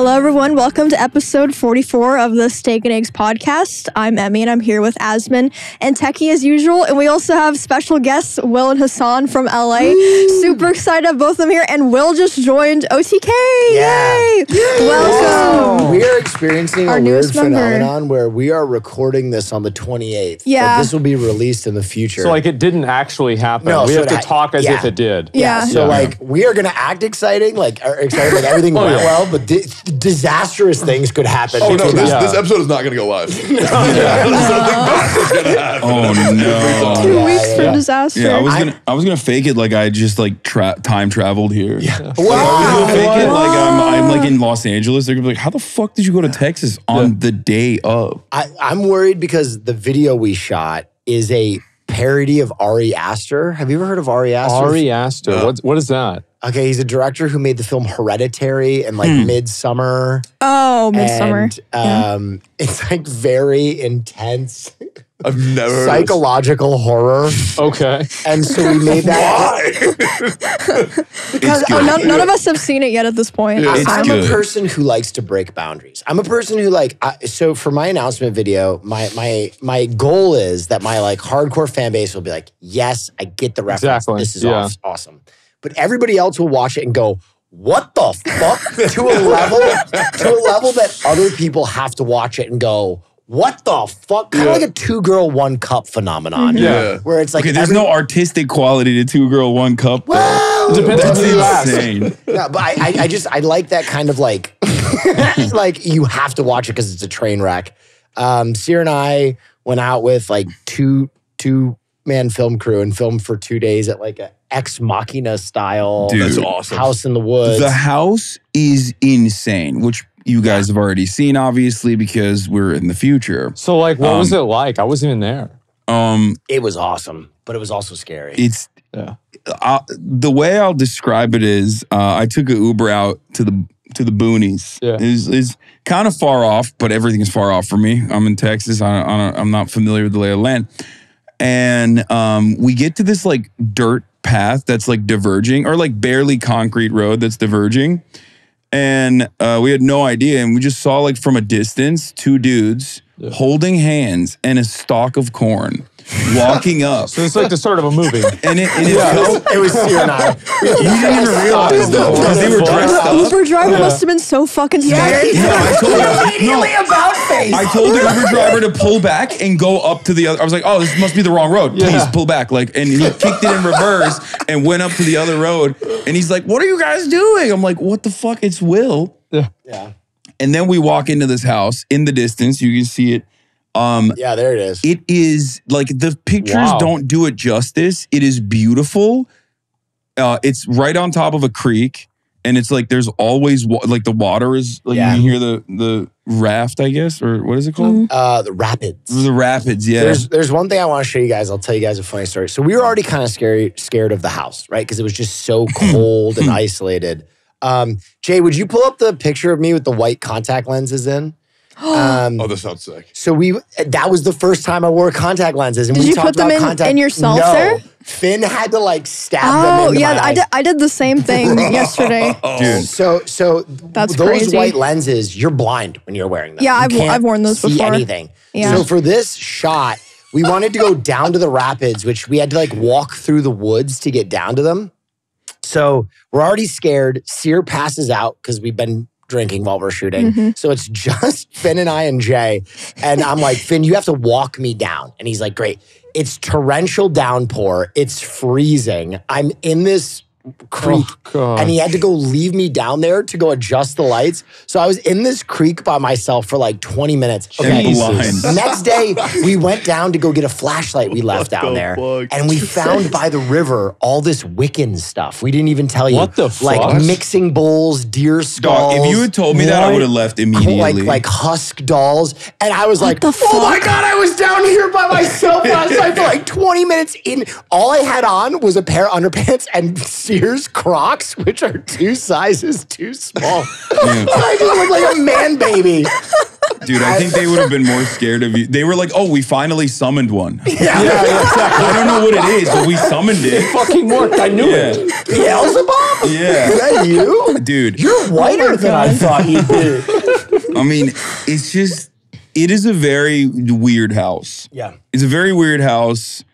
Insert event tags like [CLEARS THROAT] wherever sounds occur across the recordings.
Hello, everyone. Welcome to episode 44 of the Steak and Eggs podcast. I'm Emi, and I'm here with Asmon and Techie as usual. And we also have special guests, Will and Hasan from LA. Super excited to have both of them here. And Will just joined OTK. Yeah. Yay! Welcome. We are experiencing Our a weird newest member. phenomenon where we are recording this on the 28th. Yeah. But this will be released in the future. So like it didn't actually happen. No, we so have to ha- talk as yeah. if it did. Yeah. So Yeah. like we are gonna act exciting, like excited, like everything Oh, went yeah. well, but di- disastrous things could happen. Oh no, this, Yeah. this episode is not going to go live. [LAUGHS] Something [LAUGHS] bad is going [LAUGHS] to happen. Oh no. Two weeks from yeah. disaster. Yeah, I was gonna I was gonna fake it like I just like tra- time traveled here. Yeah. I was gonna Wow. fake it like I'm I'm like in Los Angeles. They're gonna be like, how the fuck did you go to Texas on the day of? I, I'm worried because the video we shot is a parody of Ari Aster. Have you ever heard of Ari Aster? Ari Aster. No. What, what is that? Okay, he's a director who made the film Hereditary and like Midsommar. oh, midsommar. And um, [LAUGHS] it's like very intense I've never heard psychological horror. Okay. And so we made that. [LAUGHS] Because oh, good. none, none of us have seen it yet at this point. Yeah. It's I'm good. a person who likes to break boundaries. I'm a person who like I, so for my announcement video, my my my goal is that my like hardcore fan base will be like, "Yes, I get the reference. Exactly, This is yeah. awesome." But everybody else will watch it and go, "What the fuck?" [LAUGHS] to a level to a level that other people have to watch it and go, "What the fuck?" Kind of like a two girl one cup phenomenon. Yeah. Where it's like Okay, there's every- no artistic quality to two girl one cup. though. Well, Depends on who you ask. insane. Yeah, but I, I, I just I like that kind of like [LAUGHS] like you have to watch it because it's a train wreck. Um, Cyr and I went out with like two two man film crew and filmed for two days at like a ex machina style Dude. That's awesome. house in the woods. The house is insane, which you guys have already seen, obviously, because we're in the future. So like, what was Um, it like? I wasn't even there. Um, it was awesome, but it was also scary. it's Yeah. uh, the way I'll describe it is uh, I took an Uber out to the to the boonies. Yeah. Is is kind of far off, but everything is far off for me. I'm in Texas. I, I, I'm not familiar with the lay of the land, and um, we get to this like dirt path that's like diverging, or like barely concrete road that's diverging, and uh, we had no idea, and we just saw like from a distance two dudes holding hands and a stalk of corn walking up. So it's like the start of a movie. And it, and it felt it was Cyr and I. you didn't even realize though because they were dressed The up. Uber driver must have been so fucking scared. No, I told him, Immediately about face. I told the Uber driver to pull back and go up to the other. I was like, "Oh, this must be the wrong road. Please Yeah. pull back!" Like, and he kicked it in reverse and went up to the other road. And he's like, "What are you guys doing?" I'm like, "What the fuck? It's Will." Yeah. yeah, And then we walk into this house. In the distance, you can see it. Um, yeah, there it is. it is like the pictures Wow. don't do it justice. It is beautiful. Uh, it's right on top of a creek, and it's like there's always wa- like the water is like Yeah. you hear the the raft, I guess, or what is it called? Uh, the rapids. The rapids, yeah. There's there's one thing I want to show you guys. I'll tell you guys a funny story. So we were already kind of scary scared of the house, right? Because it was just so [CLEARS THROAT] cold and isolated. Um, Jay, would you pull up the picture of me with the white contact lenses in? Um, Oh, that sounds sick. so we that was the first time I wore contact lenses, and Did we you talked put them about in- contact. in yourself no, there? Finn had to like stab them. Oh yeah, my I did. I did the same thing [LAUGHS] yesterday. Dude. So so That's those crazy. white lenses, you're blind when you're wearing them. Yeah, You I've- can't I've worn those see before. anything. Yeah. So for this shot, we wanted to go down to the rapids, which we had to like walk through the woods to get down to them. So we're already scared. Cyr passes out because we've been drinking while we're shooting. Mhm. So it's just [LAUGHS] Finn and I and Jay. And I'm like, Finn, you have to walk me down. And he's like, great. It's torrential downpour. It's freezing. I'm in this creek. Oh, and he had to go leave me down there to go adjust the lights. So I was in this creek by myself for like 20 minutes. And Jesus. blind. [LAUGHS] Next day, we went down to go get a flashlight we left down the there. fuck? And we found by the river all this Wiccan stuff. We didn't even tell you. What the fuck? Like mixing bowls, deer skulls. Dog, if you had told me that, I would have left immediately. like husk dolls, and I was like, the "Oh my god, I was down here by myself last night for like 20 minutes." In all I had on was a pair of underpants and Cyr's Crocs, which are two sizes too small. Yeah. [LAUGHS] I just look like a man baby. Dude, I think they would have been more scared of you. They were like, "Oh, we finally summoned one." [LAUGHS] [LAUGHS] Yeah. exactly. I don't know what it is, but we summoned it. It Fucking worked. I knew Yeah, it. Beelzebub? Is yeah, that you? dude. You're whiter oh than I thought you'd be. I mean, it's just, it is a very weird house. Yeah. It's a very weird house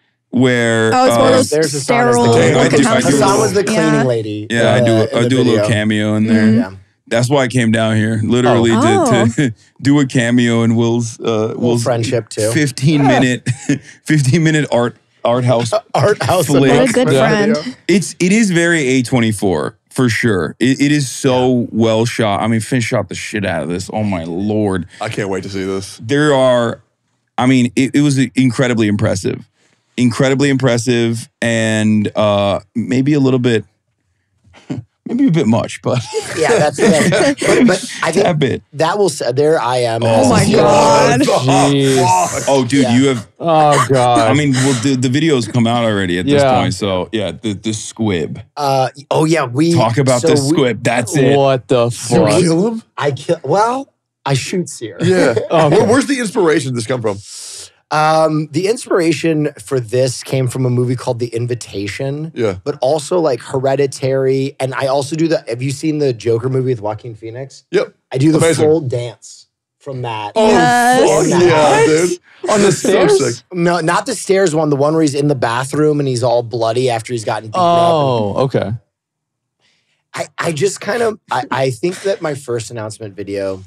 where. Oh, it's one of uh, those there's the sterile. I do- I do houses. Hasan was the cleaning Yeah. lady. Yeah, I do. I do a little cameo in there. Yeah. That's why I came down here, literally Oh. to, to [LAUGHS] do a cameo in Will's uh, Will's friendship, too. Fifteen minute, [LAUGHS] fifteen minute art art house. [LAUGHS] Art house. Flick. What a good Yeah. friend. It's it is very A twenty four for sure. It, it is so well shot. I mean, Finn shot the shit out of this. Oh my lord, I can't wait to see this. there are. I mean, it, it was incredibly impressive, incredibly impressive, and uh maybe a little bit. [LAUGHS] Maybe a bit much, but Yeah, that's it. [LAUGHS] But, but I a think bit. that will. There I am. Oh my God. [LAUGHS] Jeez. Oh, dude, Yeah. you have Oh god. I mean, well, the, the videos come out already at this point. So yeah, the the squib. Uh, oh yeah, we Talk about so the we- squib. That's it. what the You fuck? kill him? I kill. Well, I shoot Cyr. Yeah. Okay. Where- where's the inspiration this come from? Um, the inspiration for this came from a movie called The Invitation. Yeah. But also like Hereditary, and I also do the. Have you seen the Joker movie with Joaquin Phoenix? Yep. I do the Amazing. full dance from that. Oh, Yes. fuck yeah, dude. On the [LAUGHS] So stairs? No, not the stairs one. The one where he's in the bathroom and he's all bloody after he's gotten beaten up. Oh, okay. I, I just kind of I, I think that my first announcement video,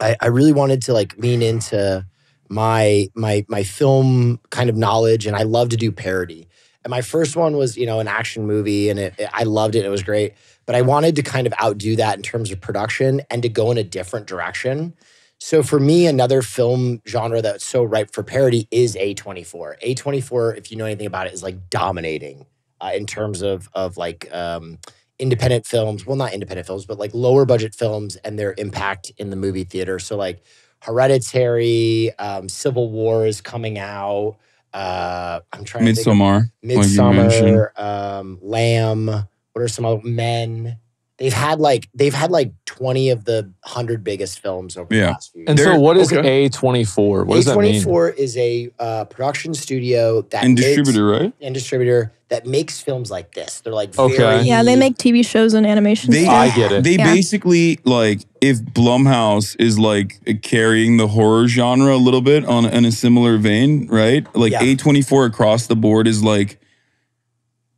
I, I really wanted to like lean into my my my film kind of knowledge and I love to do parody. And my first one was, you know, an action movie and it, it- I loved it. It was great. But I wanted to kind of outdo that in terms of production and to go in a different direction. So for me, another film genre that's so ripe for parody is A24. A24, if you know anything about it, is like dominating uh, in terms of of like um, independent films. Well, not independent films, but like lower budget films and their impact in the movie theater. So like Hereditary, um, Civil War is coming out. Uh, I'm trying to Midsommar. like you. Midsommar, um, Lamb. What are some other Men? They've had like they've had like 20 of the 100 biggest films over the Yeah. last few years. And so, what is okay. A24? What does that mean? A24 is a uh, production studio that And makes- distributor, right? and distributor that makes films like this. They're like Okay. very Yeah, they make TV shows and animation. They, stuff. I get it. They Yeah. basically like if Blumhouse is like carrying the horror genre a little bit on in a similar vein, right? Like Yeah. A24 across the board is like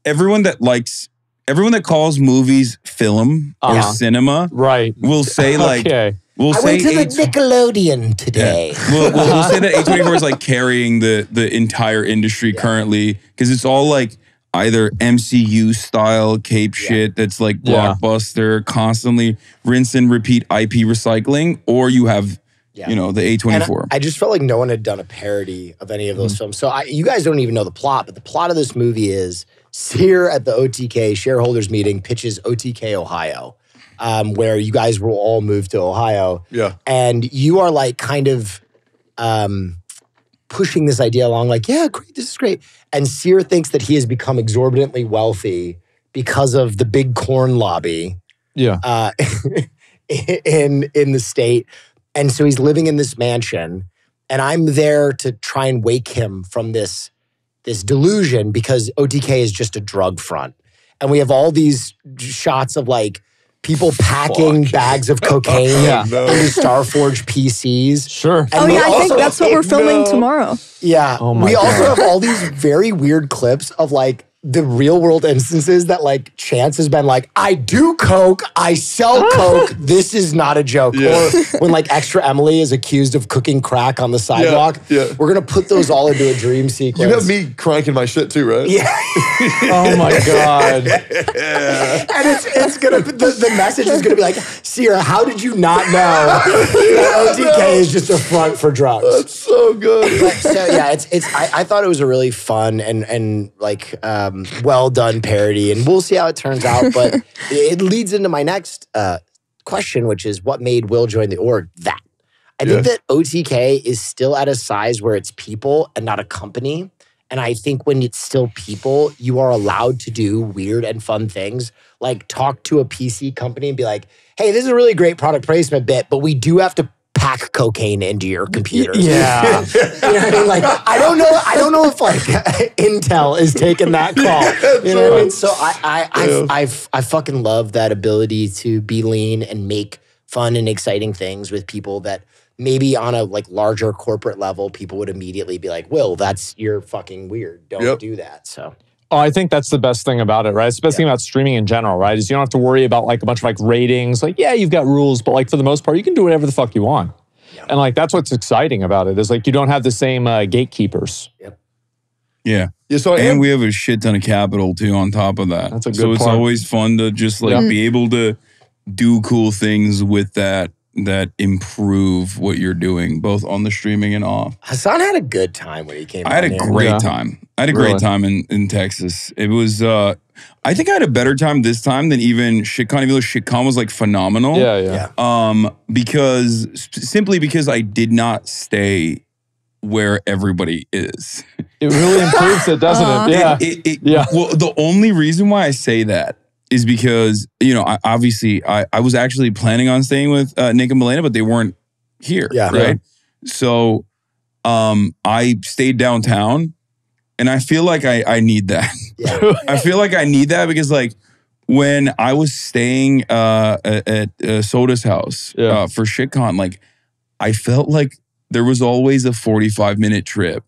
everyone that likes everyone that calls movies film or Uh-huh. cinema Right. will say [LAUGHS] like okay. we'll I say went to the A- Nickelodeon today. We'll, we'll, we'll say that [LAUGHS] A24 is like carrying the the entire industry currently because it's all like either MCU style cape shit that's like Yeah. blockbuster, constantly rinse and repeat IP recycling, or you have Yeah. you know the A24. I, I just felt like no one had done a parody of any of those films. So I, you guys don't even know the plot, but the plot of this movie is Cyr at the OTK shareholders meeting pitches OTK Ohio, um, where you guys will all move to Ohio. Yeah. and you are like kind of um, pushing this idea along, like, yeah, great, this is great. And Sear thinks that he has become exorbitantly wealthy because of the big corn lobby Yeah. uh, [LAUGHS] in in the state, and so he's living in this mansion, and I'm there to try and wake him from this this delusion because OTK is just a drug front, and we have all these shots of like people packing bags of [LAUGHS] cocaine Yeah. No. into Starforge PCs. Sure. And Oh we yeah, I think that's what we're filming No. tomorrow. Yeah. Oh my we also have all these very weird clips of like the real world instances that like Chance has been like, I do coke, I sell [LAUGHS] coke. This is not a joke. Yeah. Or [LAUGHS] when like extra Emily is accused of cooking crack on the sidewalk. yeah. We're gonna put those all into a dream sequence. You have me cranking my shit too, right? Yeah. [LAUGHS] Oh my god. and it's it's gonna the, the message is gonna be like, Sierra, how did you not know that OTK is just a front for drugs? That's so good. But, so yeah, it's it's. I, I thought it was a really fun and and like um, well done parody, and we'll see how it turns out. But it, [LAUGHS] it leads into my next uh, question, which is what made Will join the org. That I think Yeah. that OTK is still at a size where it's people and not a company. And I think when it's still people, you are allowed to do weird and fun things, like talk to a PC company and be like, "Hey, this is a really great product placement bit, but we do have to." Hack cocaine into your computer. Yeah. [LAUGHS] you know what I mean? [LAUGHS] Like I don't know. I don't know if like [LAUGHS] Intel is taking that call. You know what I mean? So I I I, I, I fucking love that ability to be lean and make fun and exciting things with people that maybe on a like larger corporate level, people would immediately be like, "Will, that's you're fucking weird. Don't Yep. do that." So Oh, I think that's the best thing about it, right? It's the best thing about streaming in general, right? Is you don't have to worry about like a bunch of like ratings. Like, yeah, you've got rules, but like for the most part, you can do whatever the fuck you want. And like that's what's exciting about it is like you don't have the same uh, gatekeepers. Yeah. Oh, Yeah, so I And we have a shit ton of capital too on top of that. That's a good. so good it's always fun to just like Yeah. be able to do cool things with that that improve what you're doing, both on the streaming and off. Hasan had a good time when he came. I had a here. great Yeah. time. I had a great time in, in Texas. It was uh I think I had a better time this time than even ShitCon, even though ShitCon was like phenomenal. Yeah, yeah. Yeah. Um, because simply because I did not stay where everybody is. It really improves it, doesn't Uh. [LAUGHS] it? Yeah. It, it, Yeah. Well, the only reason why I say that is because you know, I, obviously, I, I was actually planning on staying with uh, Nick and Malena, but they weren't here. Yeah. Right. So, um, I stayed downtown, and I feel like I I need that. Yeah. [LAUGHS] I feel like I need that because like when I was staying uh, at, at uh, Soda's house Yeah. uh, for ShitCon, like I felt like there was always a 45 minute trip.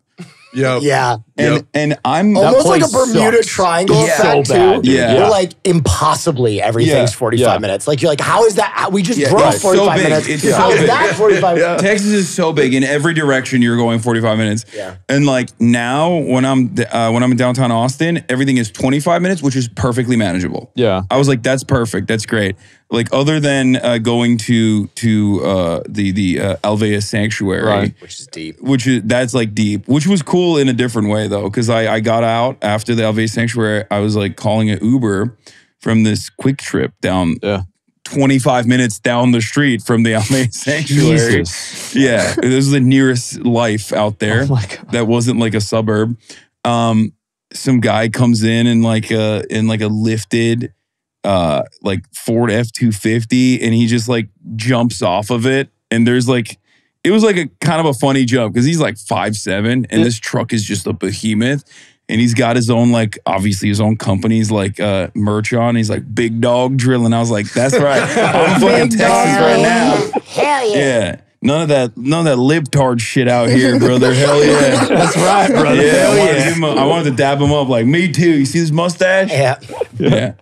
Yeah, yeah. And Yep. and I'm Almost like a Bermuda sucks. Triangle Yeah. effect So too. bad, dude. Yeah. Where like impossibly everything's Yeah. 45 Yeah. minutes. Like you're like, how is that? We just Yeah, drove it's so 45 minutes. It's how so is big. that 45 Yeah. Texas is so big in every direction you're going 45 minutes. Yeah. And like now when I'm uh, when I'm in downtown Austin, everything is 25 minutes, which is perfectly manageable. Yeah. I was like, that's perfect. That's great. Like other than uh, going to to uh, the the uh, Alveus Sanctuary, Right. Which is deep. which is that's like deep, which was cool in a different way though, because I I got out after the Alveus Sanctuary. I was like calling an Uber from this quick trip down Yeah. 25 minutes down the street from the [LAUGHS] Alveus Sanctuary. Jesus. Yeah, this is the nearest life out there Oh that wasn't like a suburb. Um, some guy comes in and like a in like a lifted uh like Ford F two fifty, and he just like jumps off of it, and there's like it was like a kind of a funny jump because he's like five seven, and Yeah. this truck is just a behemoth. And he's got his own, like, obviously his own company's like uh merch on. He's like big dog drilling. I was like, that's right. [LAUGHS] I'm fucking Texas dog. right now. Hell yeah. Yeah. None of that, none of that libtard shit out here, brother. Hell yeah. [LAUGHS] That's right, brother. Yeah, I Hell wanted, to yeah. give him a- I wanted to dab him up like me too. You see this mustache? Yeah. Yeah.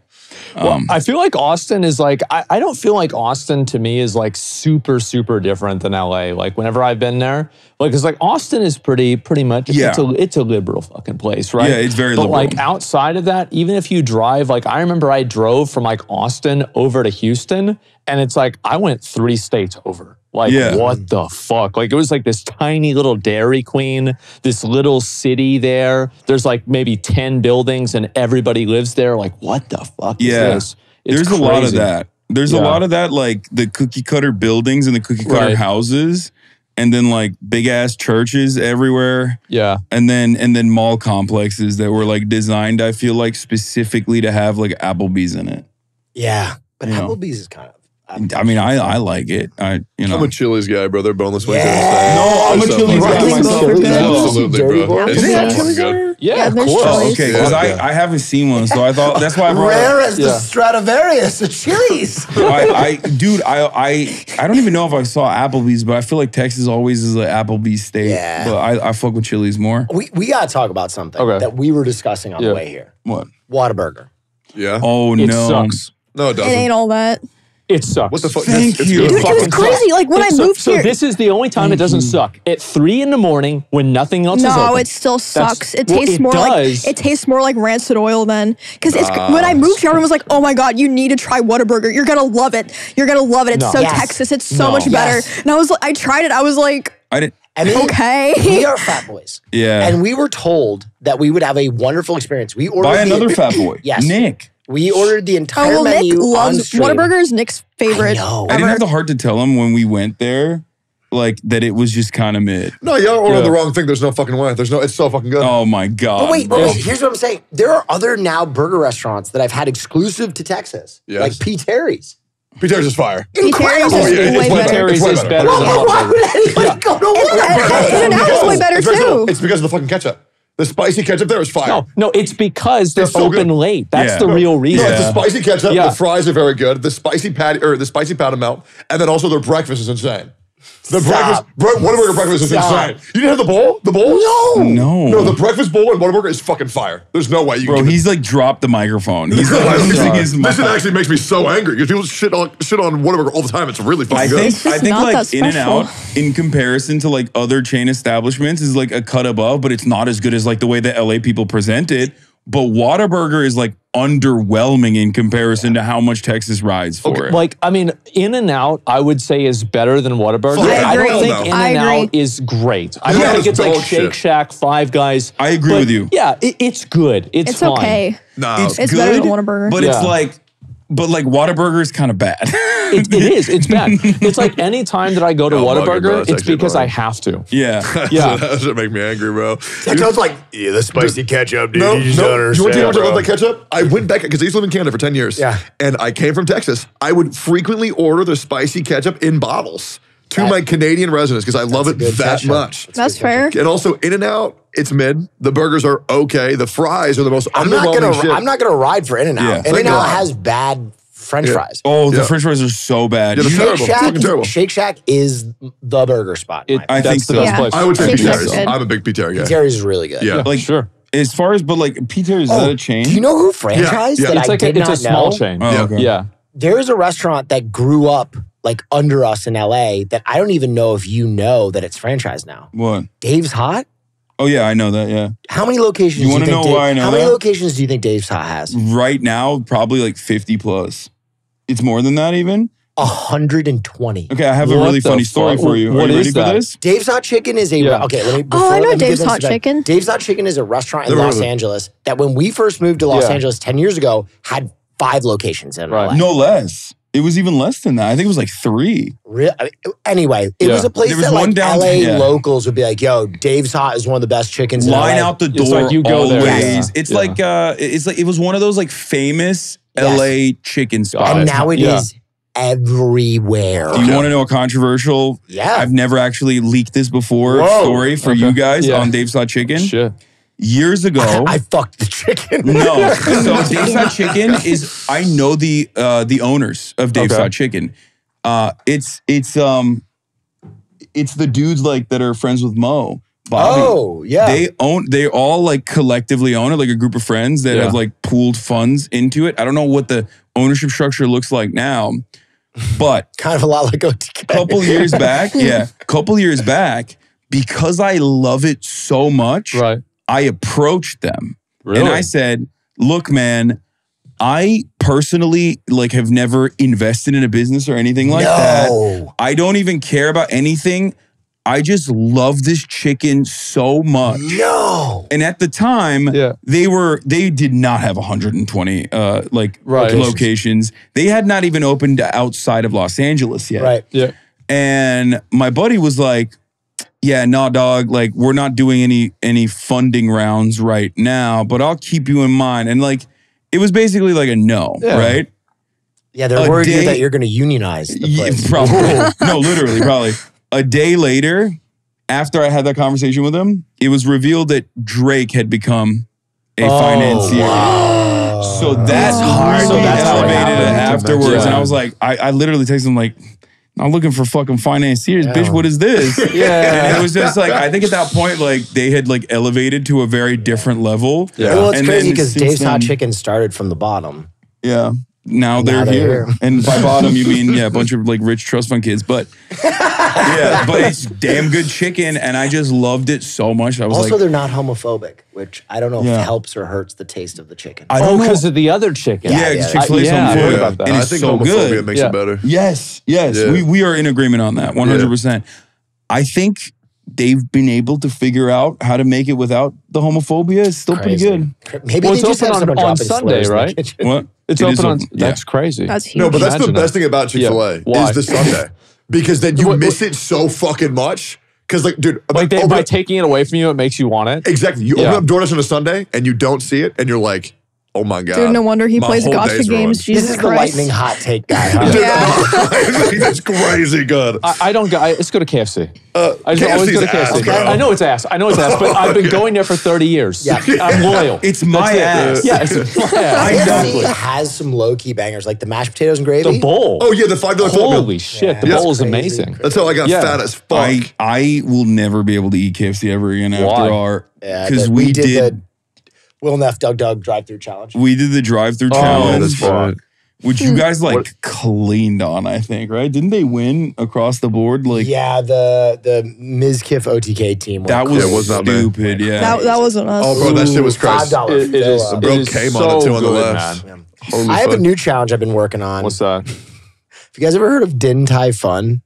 Um, I feel like Austin is like I, I don't feel like Austin to me is like super super different than LA. Like whenever I've been there, like it's like Austin is pretty pretty much it's, Yeah. it's a it's a liberal fucking place, right? Yeah, it's very but liberal. like outside of that, even if you drive, like I remember I drove from like Austin over to Houston, and it's like I went three states over. Like Yeah. what the fuck? Like it was like this tiny little Dairy Queen, this little city there. There's like maybe 10 buildings and everybody lives there. Like what the fuck Yeah. is this? It's there's a lot of that. There's a lot of that, like the cookie cutter buildings and the cookie cutter Right. houses, and then like big ass churches everywhere. Yeah. and then and then mall complexes that were like designed i feel like specifically to have like applebee's in it Yeah. But You know. Applebee's is kind of. I mean i i like it i you know I'm a Chili's guy, brother. Boneless wings. Yeah. No, I'm a Chili's guy good. myself. Absolutely, bro. boy. It's Do they have so Chili's good. Yeah, Yeah, of course. Oh, okay because Yeah. i i haven't seen one so i thought that's why i brought it Rare up. as the Yeah. Stradivarius, the Chili's. [LAUGHS] I, I dude I, I i don't even know if i saw applebee's but i feel like texas always is an applebee's state Yeah. but i i fuck with chili's more we we got to talk about something Okay. that we were discussing on Yeah. the way here. what Whataburger. Yeah. oh It no sucks. No, it It doesn't. ain't all that. It sucks. What the fuck? Thank it's you. good. Dude, it was Fucking crazy. Like when I so, moved so here. this is the only time it doesn't suck. At three in the morning when nothing else is open. no, it still sucks. It well, tastes it more does. like it tastes more like rancid oil then. Because it's when I moved here, everyone was like, "Oh my god, you need to try Whataburger. You're gonna love it. You're gonna love it. It's No. so Yes. Texas. It's so No. much better." Yes. And I was like, I tried it. I was like, i didn't I mean, okay. we are fat boys. yeah And we were told that we would have a wonderful experience. We ordered buy the- another [LAUGHS] fat boy Yes. nick We ordered the Oh entire well, Nick menu on loves stream. Whataburger is Nick's favorite. know. i didn't have the heart to tell him when we went there like that it was just kind of mid No, y'all ordered Yeah. the wrong thing. There's no fucking way. There's no. It's so fucking good. oh my god But wait, bro. wait, here's what I'm saying. There are other now burger restaurants that I've had exclusive to Texas, Yes. like P. Terry's. P. Terry's is fire. Pete Terry's Incredible. is oh, Yeah, way way better. better. Terry's way better. better Why, than why, why would anybody go to And- and In-N-Out is way better It's very simple. too. It's because of the fucking ketchup. The spicy ketchup there is fire. No, no, it's because they're so open good. late. That's Yeah. the real No, reason. it's the spicy ketchup. Yeah. The fries are very good. The spicy patty or the spicy powder melt, and then also their breakfast is insane. The Stop. breakfast, bro, Whataburger breakfast is Stop. insane. You didn't have the bowl? The bowl? No. No. No, the breakfast bowl and Whataburger is fucking fire. There's no way you Bro, can. he's like dropped the microphone. [LAUGHS] He's like this losing his shit mind. actually makes me so angry because people shit on shit on Whataburger all the time. It's really fucking I good. think just I think not like that In and. Out in comparison to like other chain establishments is like a cut above, but it's not as good as like the way that LA people present it. But Whataburger is like underwhelming in comparison to how much Texas rides for it. Like, I mean, In and Out, I would say is better than Whataburger. Fuck, I I don't agree. think In and. Out is great. I don't Yeah, think it's it's like Shake shit. Shack, Five Guys. I agree with you. Yeah, it, it's good. It's, It's fine. okay. Nah, It's better than Whataburger. But it's like, but like Whataburger is kind of bad. [LAUGHS] It, it is. It's bad. It's like [LAUGHS] any time that I go to No, bugging. Whataburger, That's it's actually because I have to. yeah. [LAUGHS] Yeah. that should make me angry, bro. Sounds like yeah, the spicy ketchup, dude. No, you just no. don't You want to know how much I love that ketchup? I went back because I used to live in Canada for 10 years. Yeah. And I came from Texas. I would frequently order the spicy ketchup in bottles to That- my Canadian residents because I love it that ketchup. much. That's fair. And also, In and Out, it's mid. The burgers are okay. The fries are the most I'm not underwhelming gonna. shit. I'm not gonna ride for In and Yeah. Out. In and Out has bad French Yeah. fries. Oh, the Yeah. French fries are so bad. Yeah, the You- terrible. Shake Shack, Fucking terrible. Shake Shack is the burger spot. It, my I that's think the best Yeah. place. I would say Shake P. Terry's. good. I'm a big P. Terry guy. Terry's really good. Yeah. like Sure. as far as but like P. Terry's is oh, that a chain? Do you know who franchised Yeah. that It's I like a, did it's a small know? chain. Oh, Yeah. okay. Yeah. There is a restaurant that grew up like under us in LA that I don't even know if you know that it's franchised now. What? Dave's Hot. Oh yeah, I know that. Yeah. How many locations? You wanna know Dave- why I know How many that? locations do you think Dave's Hot has? Right now, probably like fifty plus. It's more than that even. A hundred and twenty. Okay, I have a really funny story fuck? for you. Are What you ready is for that? this? Dave's Hot Chicken is a Yeah. okay. Let me. Oh, I know let me Dave's Hot to Ben. Chicken. Dave's Hot Chicken is a restaurant in Never Los heard. Angeles that when we first moved to Los Yeah. Angeles ten years ago had five locations in Right. LA. No less. It was even less than that. I think it was like three. Re- I mean, anyway, it Yeah. was a place There was that one like down- LA yeah. locals would be like, "Yo, Dave's Hot is one of the best chickens." in Line LA. out the door It's like you go always. there. Yeah. It's Yeah. like uh, it's like it was one of those like famous Yes. LA chicken spots. and now it is Yeah. everywhere. Do you want to know a controversial? Yeah. I've never actually leaked this before. Whoa. Story for Okay. you guys Yeah. on Dave's Hot Chicken. Shit. Years ago, [LAUGHS] I fucked the chicken. No. [LAUGHS] So Dave's Hot Chicken is I know the uh the owners of Dave's Okay. Hot Chicken. Uh it's it's um it's the dudes like that are friends with Mo. Bobby. oh yeah. They own they all like collectively own it, like a group of friends that Yeah. have like pooled funds into it. I don't know what the ownership structure looks like now, but [LAUGHS] kind of a lot like OTK. couple years back, yeah, couple years back, because I love it so much, Right. I approached them Really? and I said, "Look, man, I personally like have never invested in a business or anything like that. I don't even care about anything. I just love this chicken so much." No. And at the time, Yeah. they were they did not have 120 uh like Right. locations. They had not even opened outside of Los Angeles yet. Right. Yeah. And my buddy was like, "Yeah, nah, dog. Like, we're not doing any any funding rounds right now, but I'll keep you in mind." And like, it was basically like a no, Yeah. right? Yeah, they're A worried day- that you're going to unionize the Yeah, probably. [LAUGHS] no, literally, probably. A day later, after I had that conversation with him, it was revealed that Drake had become a Oh, financier. wow. So that's hard. So that's how it elevated happened. afterwards, and I was like, I, I literally texted him like, "I'm looking for fucking financiers, bitch. What is this?" [LAUGHS] Yeah. And it was just like I think at that point, like they had like elevated to a very different level. Yeah. Well, it's And crazy because Dave's Hot Chicken started from the bottom. Yeah. Now they're, they're here. here. And by [LAUGHS] bottom, you mean, yeah, a bunch of like rich trust fund kids. But [LAUGHS] yeah, but it's damn good chicken. And I just loved it so much. I was Also, like, they're not homophobic, which I don't know if Yeah. helps or hurts the taste of the chicken. I Oh, don't know. because of the other chicken. Yeah, yeah, yeah. Chick fil A's Yeah, I heard homophobic. about that. And I think so homophobia good. makes Yeah. it better. Yes, yes. Yeah. We, we are in agreement on that 100%. I think they've been able to figure out how to make it without the homophobia. It's still Crazy. pretty good. Maybe Well, they it's just open have on- on Sunday, slurs right? [LAUGHS] What? It's It open on. yeah. That's crazy. That's huge. No, but that's the best that. thing about Chick Fil A Yeah. Is the Sunday because then you What- miss it so fucking much. Because like, dude, like they, open by up- taking it away from you, it makes you want it. exactly. You Yeah. open up DoorDash on a Sunday and you don't see it, and you're like, Oh my god. Dude, no wonder he My plays whole gotcha games. ruined. Jesus this is the Christ. lightning hot take guy. Huh? [LAUGHS] Yeah. [LAUGHS] That's crazy good. I, I don't go. I, let's go to KFC. Uh, I just always go to KFC's ass, KFC. I know it's ass. I know it's ass, but I've been [LAUGHS] going there for 30 years. Yeah. I'm loyal. It's my That's ass. it. Yeah, it's my I ass. know. KFC has some low key bangers like the mashed potatoes and gravy. The bowl. Oh yeah, the five dollar filet Holy meal. shit, the Yeah. bowl is Crazy. amazing. That's how I got Yeah. fat as fuck. I I will never be able to eat KFC ever again after our Yeah, because we, did, the Will Neff DougDoug drive through challenge. we did the drive through challenge. Oh, challenge, that's fun. which you guys like What- cleaned on. I think right? Didn't they win across the board? Like yeah, the the Mizkif OTK team. that was, Yeah, was not bad. stupid. Yeah, That, that wasn't us. Oh, bro, that shit was crazy. Five dollars. It- it is- The bro it is came on it so too on the good, left. man. Holy I have a new challenge I've been working on. What's that? Have you guys ever heard of Din Tai Fung?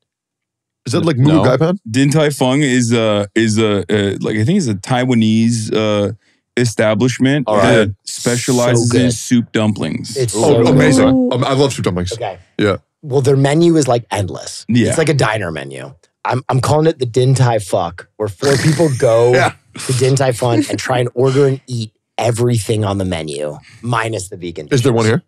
Is that like Moo No. Gai Pan? Din Tai Fung is a is a uh, like I think it's a Taiwanese uh, establishment All that specializes So in soup dumplings. It's Oh, so good. amazing. Ooh. Um, I love soup dumplings. Okay. Yeah. Well, their menu is like endless. Yeah. It's like a diner menu. I'm, I'm calling it the Din Tai Fuck, where four people go [LAUGHS] Yeah. to Din Tai Fung and try and order and eat everything on the menu, minus the vegan. Is there one dishes. here?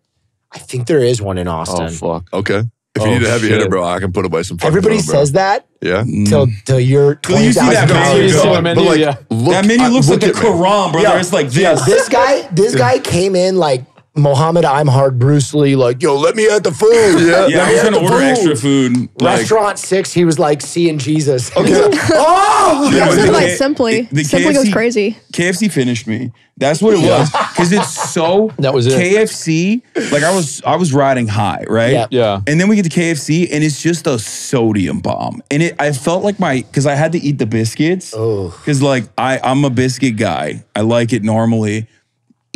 I think there is one in Austin. Oh, fuck. Okay. If you Oh, need a heavy hitter, shit. bro, I can put away some. fucking Everybody food, bro. says that Yeah. Mm. till till you're Till twenty you see that thousand dollars. you see in. the menu, but like, yeah. look, that menu I- looks like look the at. Quran, brother. Yeah. It's like Yeah, this. this guy, this guy came in like Mohammed I'm hard Bruce Lee, like, yo, let me at the food. [LAUGHS] Yeah. Yeah, I was trying to order extra food. Like, Restaurant six, he was like seeing Jesus. [LAUGHS] Okay. oh, You Yeah, guys the like Simply. the Simply goes crazy. KFC finished me. That's what it was. Because it's so [LAUGHS] That was it. KFC. Like I was I was riding high, right? Yeah. Yeah. And then we get to KFC and it's just a sodium bomb. And it I felt like my because I had to eat the biscuits. Oh. Because like I, I'm a biscuit guy. I like it normally.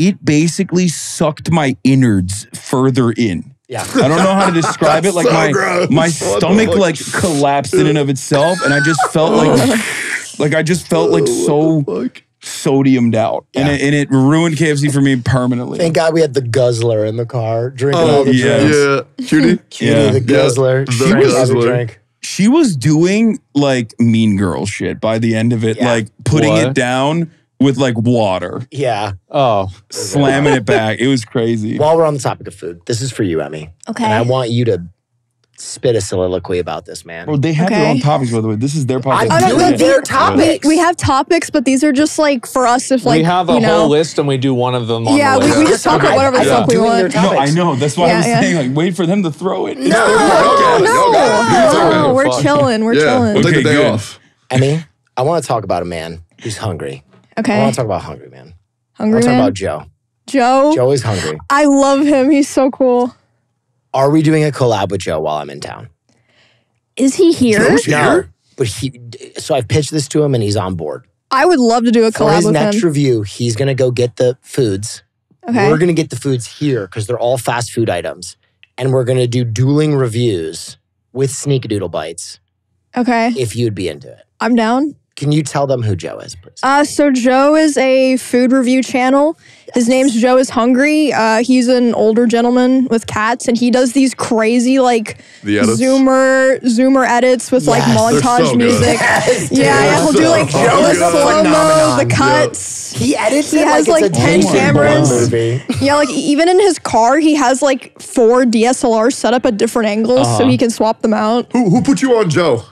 It basically sucked my innards further in. Yeah. I don't know how to describe [LAUGHS] it. Like so my gross. my stomach fuck? like collapsed in and of itself, and I just felt like [LAUGHS] like I just felt like so sodiumed out, and it, and it ruined KFC for me permanently. Thank God we had the guzzler in the car, drinking oh, all Oh, the yeah. drinks. Yeah. Cutie. [LAUGHS] Cutie, Yeah. the Yeah, guzzler. the Drank guzzler. drink. she was doing like mean girl shit by the end of it, Yeah. like putting What? it down with like water, Yeah. Oh, slamming it back. It was crazy. While we're on the topic of food, this is for you, Emi. Okay. And I want you to spit a soliloquy about this, man. Bro, they have their own topics, by the way. This is their podcast. I'm I doing know, their we- topics. We have topics, but these are just like for us if like we have a you know. whole list and we do one of them on Yeah, the we, we just talk about Okay. whatever the I'm fuck we doing their want. no, I know. That's why I Yeah, was yeah. saying, like, wait for them to throw it. No, Okay, no, okay, no, no, we're Fuck. chilling. We're Yeah. chilling. We'll take Okay, the day good. off. Emi, I want to talk about a man who's hungry. I want to talk about hungry man. Hungry I hungry want to talk man. about Joe. Joe, Joe is hungry. I love him. He's so cool. Are we doing a collab with Joe while I'm in town? Is he here? Joe's No. here? But he, so I've pitched this to him and he's on board. I would love to do a For collab his with next him. review, he's going to go get the foods. Okay. We're going to get the foods here because they're all fast food items. And we're going to do dueling reviews with Sneakadoodle Bites okay. if you'd be into it. I'm down. Can you tell them who Joe is, please? Uh, so Joe is a food review channel. His name's Joe is Hungry. Uh, he's an older gentleman with cats, and he does these crazy like The zoomer zoomer edits with like Yes. They're montage so music. Yes. Yeah, yeah, he'll do like the slow mo, the yeah. cuts. He edits He it has, like, like, it's 10 Jason cameras. Yeah, like even in his car, he has like four DSLRs set up at different angles so Uh-huh. he can swap them out. Who, who put you on Joe?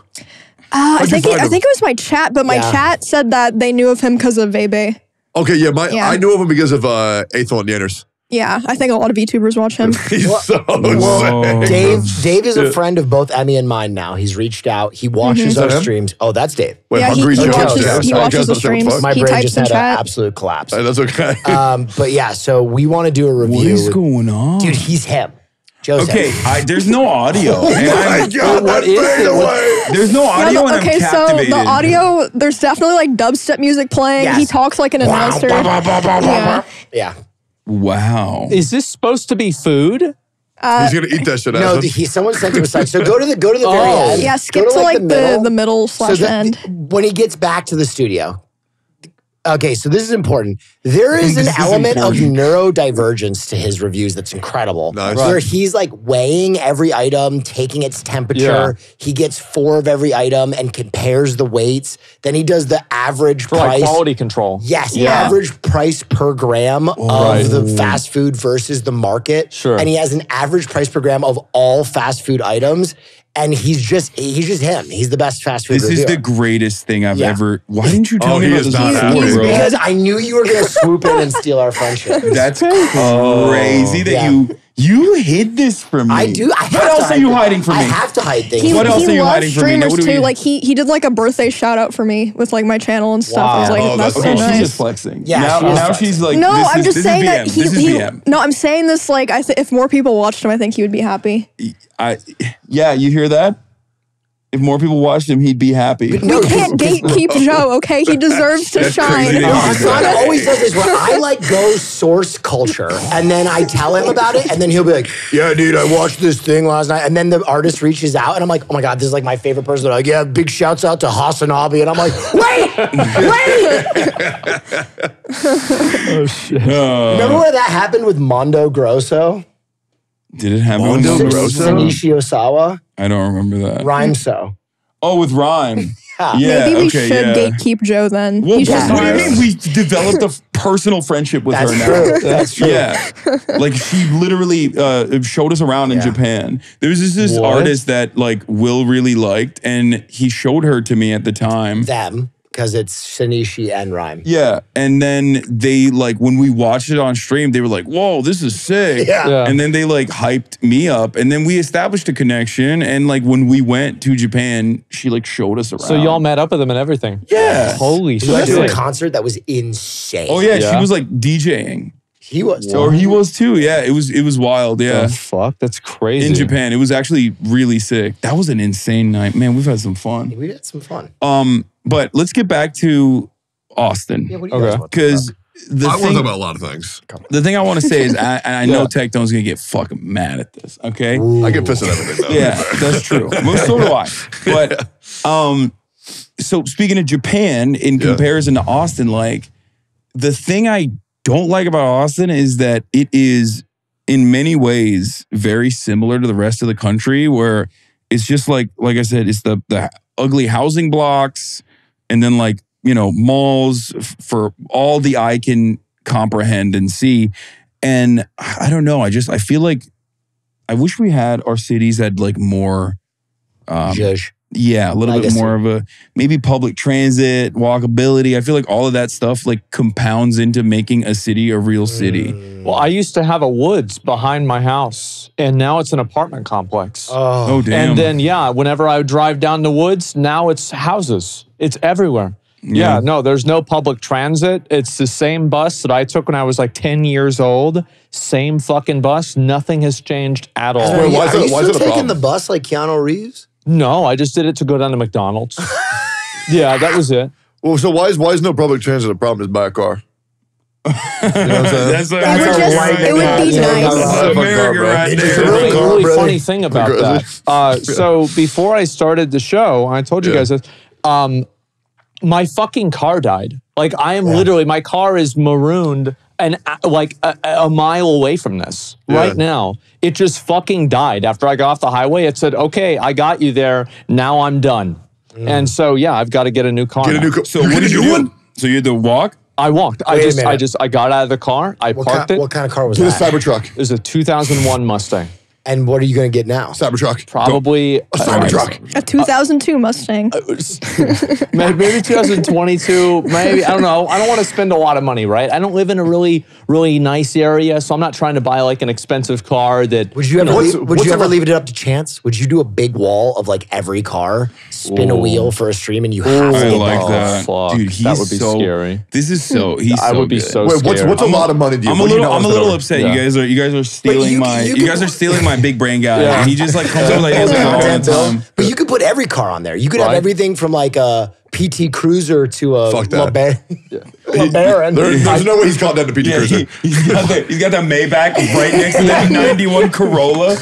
Uh, I think it, I think it was my chat, but my Yeah. chat said that they knew of him because of Veibae. Okay, yeah, my Yeah. I knew of him because of uh, Eighth on Yanners. Yeah, I think a lot of VTubers watch him. [LAUGHS] He's Well- so Whoa. Dave, Dave is a friend of both Emi and mine now. He's reached out. He watches Is that our him? streams. Oh, that's Dave. Wait, yeah, he, Hungry he Joe? watches, Joe. he watches guys, the that's what the streams. My he brain types just had an absolute collapse. Hey, that's okay. Um, but yeah, so we want to do a review. What is going on? Dude, he's him. Joe's okay. I, there's no audio. [LAUGHS] oh and my I'm- God, what that is fade it? What- away. there's no Yeah, audio, the- and okay, I'm so the audio, there's definitely like dubstep music playing. Yes. He talks like an announcer. Yeah. Yeah. Wow. Is this supposed to be food? Uh, He's gonna eat that shit. No, Aspen. the, he, someone sent him a side. So go to the go to the very Oh. end. Yeah, Go skip to like the, the, middle. middle So slash the- end. when he gets back to the studio, Okay, so this is important. There is an This is element of neurodivergence to his reviews that's incredible. Nice. Where he's like weighing every item, taking its temperature. He gets four of every item and compares the weights. Then he does the average For like price. quality control. Yes, Yeah. average price per gram Right. of the fast food versus the market. Sure. And he has an average price per gram of all fast food items. And he's just he's just him. He's the best fast food This is the greatest thing I've Yeah. ever. Why didn't you tell Oh, me about this before, bro? because I knew you were gonna [LAUGHS] swoop in and steal our friendship. That's crazy that Yeah. you you hid this from me. I do. I have what to else are you things. hiding from me? I have to hide things. He, What else are you loves hiding from me? streamers What too. we- Like he he did like a birthday shout out for me with like my channel and stuff. I was Wow. like, Oh, that's, that's so okay, nice. she's just flexing. Yeah, now, she now flexing. she's like, no, this I'm is- just this saying is that he, this is he BM. no, I'm saying this like I th- if more people watched him, I think he would be happy. I, yeah, you hear that? If more people watched him, he'd be happy. We [LAUGHS] can't gatekeep Joe, okay? He deserves to That's shine. crazy. No, Hasan always does this where I like go source culture and then I tell him about it and then he'll be like, Yeah, dude, I watched this thing last night. And then the artist reaches out and I'm like, Oh my God, this is like my favorite person. They're like, Yeah, big shouts out to Hasanabi. And I'm like, Wait, [LAUGHS] wait. Uh, Remember where that happened with Mondo Grosso? Did it happen? Mondo with- Grosso? Shinichi Osawa? I don't remember that. Rhyme so. Oh, with rhyme. [LAUGHS] Yeah. Yeah, Maybe we okay, should yeah. gatekeep Joe then. Well, He's just what do you mean? We developed a f- personal friendship with That's her now. true. That's true. Yeah, like she literally uh, showed us around in Yeah. Japan. There was this, this artist that like Will really liked, and he showed her to me at the time. Them, because it's Shinichi and Rhyme. Yeah, and then they like when we watched it on stream, they were like, "Whoa, this is sick!" Yeah. Yeah. And then they like hyped me up, and then we established a connection. And like when we went to Japan, she like showed us around. So y'all met up with them and everything. Yeah. Holy We went shit. to a concert that was insane. Oh yeah, she was like DJing, He was. or he was too. Yeah, it was it was wild. Yeah. The fuck? That's crazy. in Japan. It was actually really sick. That was an insane night. Man, we've had some fun. We had some fun. Um, but let's get back to Austin. Yeah, what do you Okay. guys want? Because the I want to talk about a lot of things. the thing I want to say is, [LAUGHS] I, and I know Tech Tectone's gonna get fucking mad at this. Okay, I get pissed at everything though. yeah, that's true. [LAUGHS] Most so do I. But um, so speaking of Japan, in Yeah. comparison to Austin, like the thing I don't like about Austin is that it is in many ways very similar to the rest of the country, where it's just like like I said, it's the the ugly housing blocks, and then like you know malls f- for all the eye can comprehend and see. And I don't know. I just I feel like I wish we had our cities had like more. Um. Yeah, a little bit Legacy. more of a maybe public transit, walkability. I feel like all of that stuff like compounds into making a city a real city. Mm. Well, I used to have a woods behind my house, and now it's an apartment complex. Oh, Oh damn! and then, yeah, whenever I would drive down the woods, now it's houses. It's everywhere. Yeah. Yeah. no, there's no public transit. It's the same bus that I took when I was like 10 years old. Same fucking bus. Nothing has changed at all. Wait, why is are it- you why is still it a taking problem? the bus like Keanu Reeves? No, I just did it to go down to McDonald's. [LAUGHS] yeah, that was it. Well, so why is why is no public transit a problem? Is buy a car. You know what I'm saying? that's, It would That's a just, white it would man. be Yeah, nice. that's a- America right It's It's there. a really, Car, really brother. funny thing about Car, that. Uh, so before I started the show, I told you Yeah. guys this. Um, my fucking car died. Like I am literally, my car is marooned and uh, like a, a mile away from this Yeah. right now. It just fucking died after I got off the highway. It said, "Okay, I got you there. Now I'm done." And so yeah, I've got to get a new car. Get a new car. So what did you [LAUGHS] do? So you had to walk? I walked. I Wait a just, I just, I got out of the car. I What, parked ki- it. what kind of car was Get a that? Cybertruck. it was a 2001 Mustang. And what are you going to get now? Cybertruck. Probably A uh, Cybertruck. A 2002 Mustang. Uh, uh, [LAUGHS] maybe maybe 2022. Maybe I don't know. I don't want to spend a lot of money, right? I don't live in a really really nice area, so I'm not trying to buy like an expensive car that. Would you ever, what's- leave, would what's you ever leave it up to chance? Would you do a big wall of like every car, spin a wheel for a stream, and you have to I like that? that. fuck. Dude, he's That would be so, scary. This is so [LAUGHS] he's I so would be good. so Wait, what's what's a lot of money to you? I'm a What do you little, know I'm a little upset. Yeah. You guys are, you guys are stealing you- my, you you, guys are put- stealing my big brain guy. Yeah. And he just like comes up with ideas like [LAUGHS] all the time. But you could put every car on there. You could have everything from like a PT Cruiser to a Fuck that. LeBaron. [LAUGHS] LeBaron. There- there's no way he's caught that in a PT Yeah, Cruiser. he, has got the, he's got that Maybach right next to that [LAUGHS] 91 Corolla.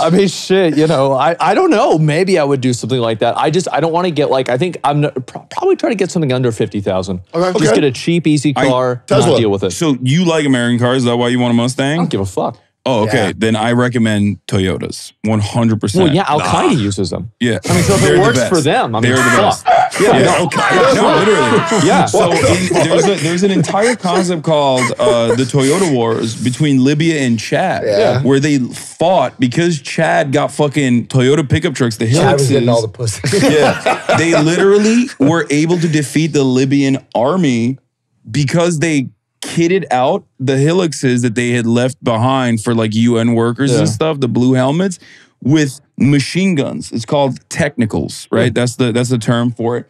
I mean, shit, you know, I, I don't know. Maybe I would do something like that. I just, I don't want to get like, I think I'm n- pro- probably try to get something under 50,000. Okay. Just Okay. get a cheap, easy I- car, Tesla. not deal with it. So you like American cars? Is that why you want a Mustang? I don't give a fuck. Oh, okay. Yeah. Then I recommend Toyotas. 100%. Well, yeah, Al Qaeda uses them. Yeah. I mean, so if They're it works best. for them, I mean, They're the fuck. best. Yeah, Yeah, no, okay. No, literally. [LAUGHS] Yeah. So in, there's, a, there's an entire concept called uh, the Toyota Wars between Libya and Chad, Yeah. where they fought because Chad got fucking Toyota pickup trucks, the I was getting all the pussy. [LAUGHS] yeah, they literally were able to defeat the Libyan army because they kitted out the Hiluxes that they had left behind for like UN workers Yeah. and stuff, the blue helmets, with machine guns. It's called technicals, right? That's the that's the term for it.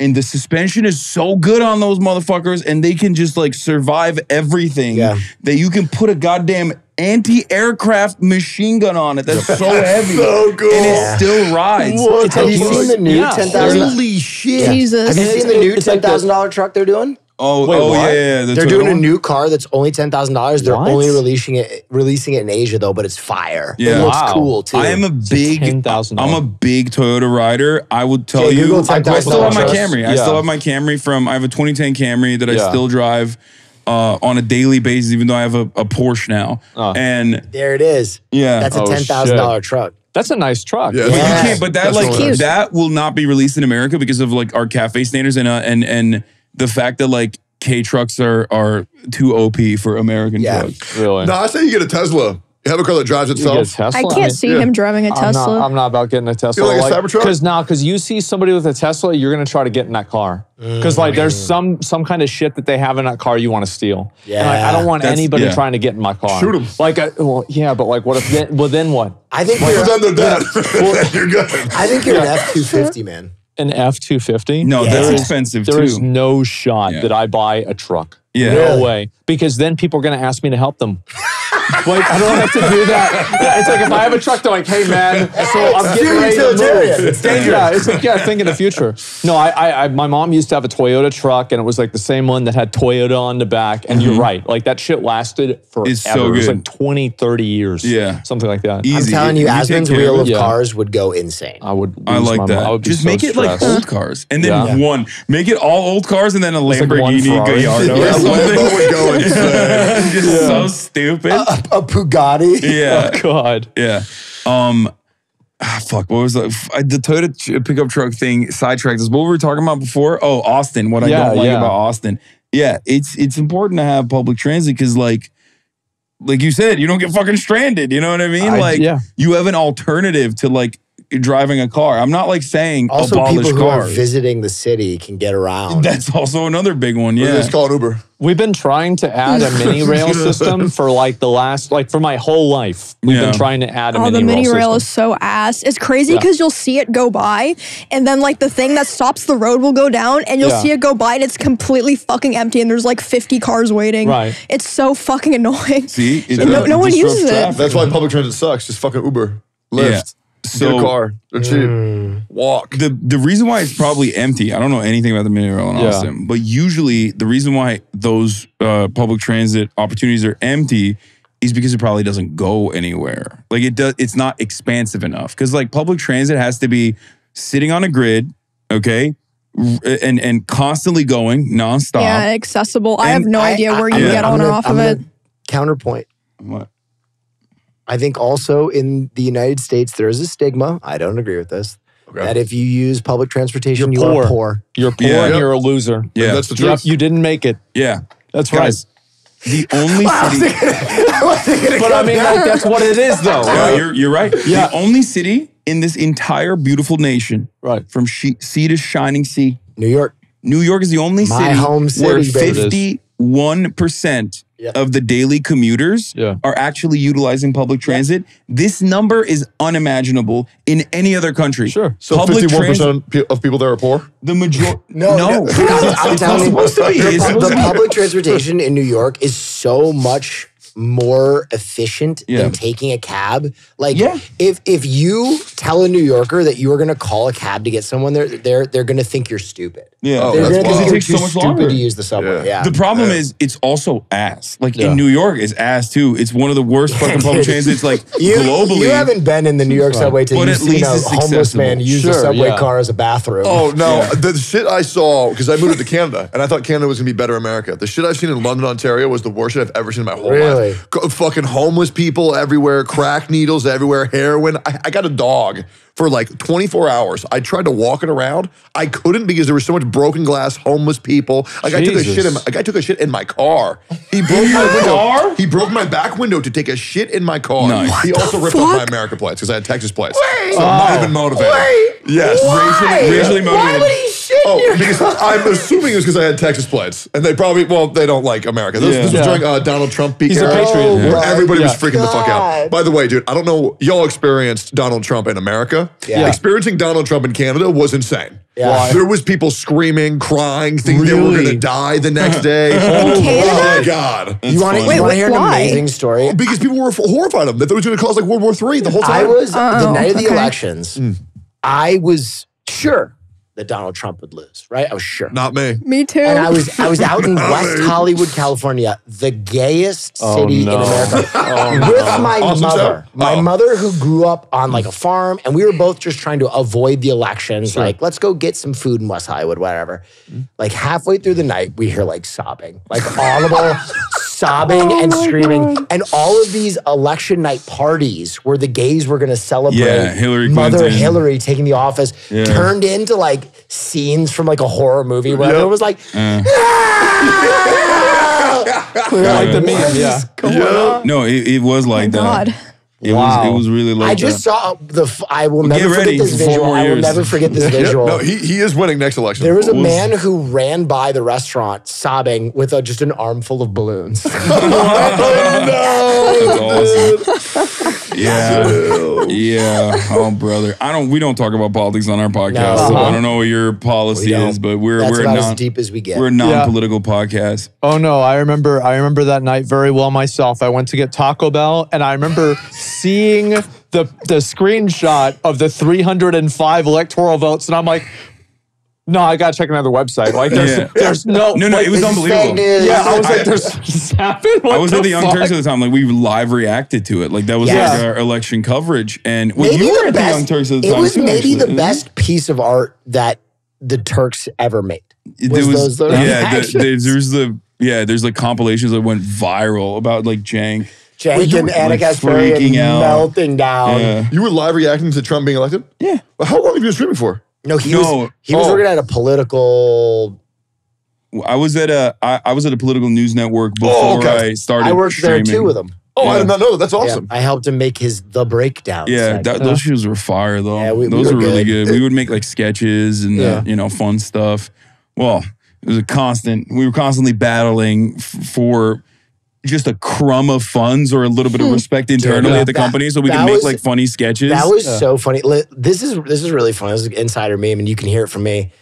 And the suspension is so good on those motherfuckers, and they can just like survive everything Yeah. that you can put a goddamn anti-aircraft machine gun on it. That's [LAUGHS] so heavy. So cool. And it still rides. It's Have you like- seen the new Yeah. ten thousand? Holy shit. Jesus. Have you It's- seen the new it's ten like the- thousand dollar truck they're doing? Oh, Wait, oh what? yeah, yeah. yeah, the They're Toyota doing a one? new car that's only ten thousand dollars. They're What? only releasing it releasing it in Asia though, but it's fire. Yeah. it looks Wow. cool too. I am a big $10,000. I'm a big Toyota rider. I would tell Okay, you. Google I, I still have my trucks. Camry. I Yeah. still have my Camry from. I have a 2010 Camry that I Yeah. still drive uh, on a daily basis, even though I have a, a Porsche now. Oh. And there. It is. yeah, That's a Oh, ten thousand dollar truck. That's a nice truck. Yeah. But Yeah. you can't. But that That's like really nice. that will not be released in America because of like our cafe standards and uh, and and the fact that like K trucks are are too OP for American Yeah. trucks. Really. No, I say you get a Tesla. You have a car that drives You get a itself. Tesla? I can't see yeah. him driving a I'm Tesla. not, I'm not about getting a Tesla. like a Cybertruck? Because now, because you see somebody with a Tesla, you're gonna try to get in that car. Mm, because like there's some some kind of shit that they have in that car you want to steal. And like, I don't want That's- anybody yeah. trying to get in my car. Shoot 'em. Like, I, well, yeah, but like, what if then? Well, then what? I think But you're, then they're [LAUGHS] dead. [LAUGHS] You're good. I think you're an F two fifty man. An F two fifty? No, Yeah. that's There is- expensive There too. is no shot Yeah. that I buy a truck. Yeah. No Really? way. Because then people are going to ask me to help them. Like, I don't have to do that. Yeah, It's like if I have a truck, they're like, hey, man, so I'm getting Too ready to move. It's Yeah, it's like, yeah, think of the future. No, I, I, I, my mom used to have a Toyota truck, and it was like the same one that had Toyota on the back. And you're mm-hmm. right. Like, that shit lasted forever. It's so It was good. like 20, 30 years. Yeah. Something like that. Easy. I'm telling If you, take Asmon's wheel of Yeah. cars would go insane. I would I like my that. mind. I would be Just so make it like old cars, and then Yeah. one. Make it all old cars, and then a like Lamborghini Ferrari. Gallardo Yeah, or something. [LAUGHS] Would go insane. [LAUGHS] Just so stupid. A Bugatti. [LAUGHS] yeah, Oh, God. yeah. Um, ah, fuck. What was that? F- I- the Toyota pickup truck thing sidetracked us. What were we talking about before? Oh, Austin. What I Yeah, don't like yeah. about Austin. Yeah, it's it's important to have public transit because like. Like you said, you don't get fucking stranded. You know what I mean? I- like, yeah. you have an alternative to like driving a car. I'm not like saying Also, abolish people who are visiting the city can get around. That's also another big one. Yeah. it's called Uber. We've been trying to add a mini [LAUGHS] rail system for like the last, like for my whole life. We've Yeah. been trying to add a Oh, mini, the mini rail, rail is so ass. It's crazy Yeah. because you'll see it go by, and then like the thing that stops the road will go down, and you'll Yeah. see it go by, and it's completely fucking empty, and there's like 50 cars waiting. Right. It's so fucking annoying. See, it no- does- no one disrupts uses it. That's why public transit sucks. Just fucking Uber, Lyft, Yeah. get So- a car. They're cheap. Walk. the the reason why it's probably empty. I don't know anything about the mini rail in Yeah. Austin, but usually the reason why those uh, public transit opportunities are empty is because it probably doesn't go anywhere. Like it does, it's not expansive enough. Because like public transit has to be sitting on a grid, okay, and and constantly going nonstop. Yeah, accessible. I have no I- idea where I- you I'm get I'm on or gonna- off I'm of it. Counterpoint. What? I think also in the United States there is a stigma. I don't agree with this. Okay. That if you use public transportation, You're you are poor. poor. You're poor Yeah. and you're a loser. Yeah, That's the truth. you didn't make it. yeah. That's Guys, the only city. right. [LAUGHS] But I mean, like, that's what it is, though. Yeah, right? you're, you're right. Yeah. The only city in this entire beautiful nation, Right. from she- sea to shining sea, New York. New York is the only My city home where city, baby. fifty-one percent Yeah. of the daily commuters Yeah. are actually utilizing public transit. This number is unimaginable in any other country. Sure. So public fifty-one transit, percent pe- of people there are poor. the majority. No, no. because it's, I'm it's not telling you, supposed to be. the, It's pu- supposed the public transportation in New York is so much more efficient Yeah. than taking a cab. Like Yeah. if if you tell a New Yorker that you are gonna call a cab to get someone there, they're they're gonna think you're stupid. Yeah, Oh, They're that's gonna think it you're takes too so much stupid longer. to use the subway. Yeah. Yeah. The problem Yeah. is it's also ass. Like Yeah. in New York, it's ass too. It's one of the worst fucking public transits. Like [LAUGHS] you, globally. you haven't been in the New York subway to But you've at seen least a it's homeless man accessible. use the Sure, subway yeah. car as a bathroom. Oh no! Yeah. The shit I saw because I moved to Canada and I thought Canada was gonna be better America. The shit I've seen in London, Ontario, was the worst shit I've ever seen in my whole Really? life. Go- fucking homeless people everywhere, crack needles everywhere, heroin. I, I got a dog for like 24 hours. I tried to walk it around. I couldn't because there was so much broken glass, homeless people. Like I took a shit. In my, like I took a shit in my car. He broke my window. car? He broke my back window to take a shit in my car. Nice. He also ripped off my American plates because I had Texas plates. So I'm not even motivated. Wait, Yes. why? racially Why motivated. would he shit in Oh, your because I'm assuming it's because I had Texas plates, and they probably well they don't like America. This, Yeah. this was Yeah. during uh, Donald Trump peak He's a era, patriot. where Oh, everybody was yeah. freaking the fuck out. By the way, dude, I don't know y'all experienced Donald Trump in America. Yeah. experiencing Donald Trump in Canada was insane. Yeah. Why? there was people screaming, crying, thinking they were Really? going to die the next [LAUGHS] day. oh Canada? my god! You want to funny. Wait, hear an why? amazing story? Oh, because people were horrified of them. They thought it was going to cause like World War III the whole time. I was the Oh, night of the okay. elections. Mm. I was sure that Donald Trump would lose. Right? I was sure. Not me. Me too. And I was I was out in [LAUGHS] West Hollywood, California, the gayest Oh, city no. in America, [LAUGHS] Oh, with my Awesome mother. show. My Oh. mother, who grew up on like a farm, and we were both just trying to avoid the elections. Like, let's go get some food in West Hollywood, whatever. Mm-hmm. Like halfway through the night, we hear like sobbing, like audible [LAUGHS] sobbing and screaming, and all of these election night parties where the gays were going to celebrate Yeah, Hillary Mother Clinton. Hillary taking the office Yeah. turned into like scenes from like a horror movie where Yep. it was like, Uh, [LAUGHS] like the meme, yeah. Yeah. no, it, it was like that. God. It Wow. was it was really like I just saw the. I will never forget this visual. I will never forget this visual. no, he, he is winning next election. there was a was- man who ran by the restaurant sobbing with a, just an armful of balloons. [LAUGHS] [LAUGHS] Oh, That's awesome. [LAUGHS] yeah. Yeah. Oh, brother. I don't. We don't talk about politics on our podcast. No. So Uh-huh. I don't know what your policy We don't. is, but we're That's we're a about as non deep as we get. we're a non-political podcast. Oh no, I remember I remember that night very well myself. I went to get Taco Bell and I remember [LAUGHS] seeing the the screenshot of the 305 electoral votes and I'm like no, I gotta check another website. Like, there's, Yeah. there's no, No, no, like, it was unbelievable. Yeah, I was I- like, there's [LAUGHS] happened. What I was at the Young fuck? Turks at the time. Like we live reacted to it. Like that was Yes. like our election coverage. And well, maybe you were the at best. the Young Turks at the time, it was too, maybe actually. the best piece of art that the Turks ever made. There was was, those- those yeah. The, the, there's the yeah. There's like compilations that went viral about like Cenk. Jank you and were, Anna like, Kasparian freaking out. melting down. Yeah. You were live reacting to Trump being elected? Yeah. Well, how long have you been streaming for? No, he No. was he was Oh. working at a political. I was at a I, I was at a political news network oh, before Oh, okay. I started. I worked there too with him. Oh, I did not know that. That's Yeah, awesome. I helped him make his the breakdown. Yeah, that, uh, those shoes were fire though. Yeah, we- we those were were, really good. good. We would make like sketches and uh, Yeah. you know fun stuff. Well, it was a constant. We were constantly battling f- for just a crumb of funds or a little bit of hmm. respect internally yeah. at the That- company, so we can make was- like funny sketches. That was so funny. This is this is really funny. This is an insider meme, and you can hear it from me.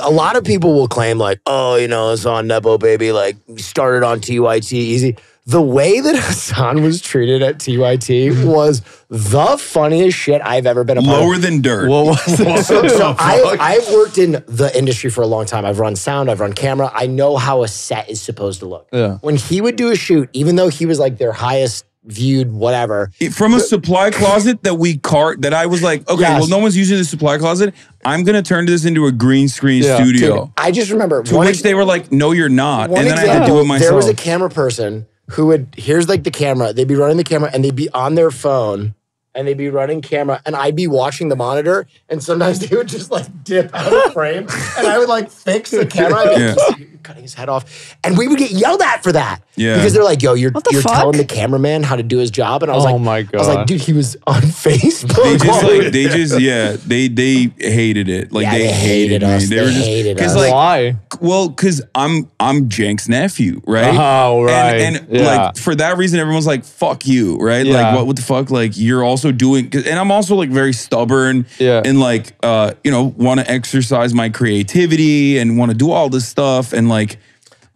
A lot of people will claim like, oh, you know, it's on Nepo Baby, like started on TYT easy. The way that [LAUGHS] Hasan was treated at TYT was the funniest shit I've ever been a part of. lower than dirt. What was it? [LAUGHS] So, so I, I've worked in the industry for a long time. I've run sound, I've run camera. I know how a set is supposed to look. Yeah. When he would do a shoot, even though he was like their highest viewed, whatever, It- from a supply closet that we cart that I was like, okay, Yes. well, no one's using the supply closet. I'm gonna turn this into a green screen Yeah. studio. Dude, I just remember to one which they were like, no, you're not. one And then I had to do it myself. There was a camera person who would here's like the camera. They'd be running the camera and they'd be on their phone and they'd be running camera and I'd be watching the monitor and sometimes [LAUGHS] they would just like dip out of frame and I would like fix the camera. I'd Yeah. "You're cutting his head off. And we would get yelled at for that. Yeah. Because they're like, yo, you're you're fuck? telling the cameraman how to do his job. And I was like, Oh like, my God. I was like, dude, he was on [LAUGHS] Facebook. They just like [LAUGHS] they just yeah they they hated it like Yeah, they, they hated, hated us. me. They were just hated because us. like Why? well because I'm I'm Cenk's nephew right Oh, right. and, and Yeah. like for that reason everyone's like fuck you right like what what the fuck like you're also doing 'cause- and I'm also like very stubborn Yeah. and like uh you know want to exercise my creativity and want to do all this stuff and like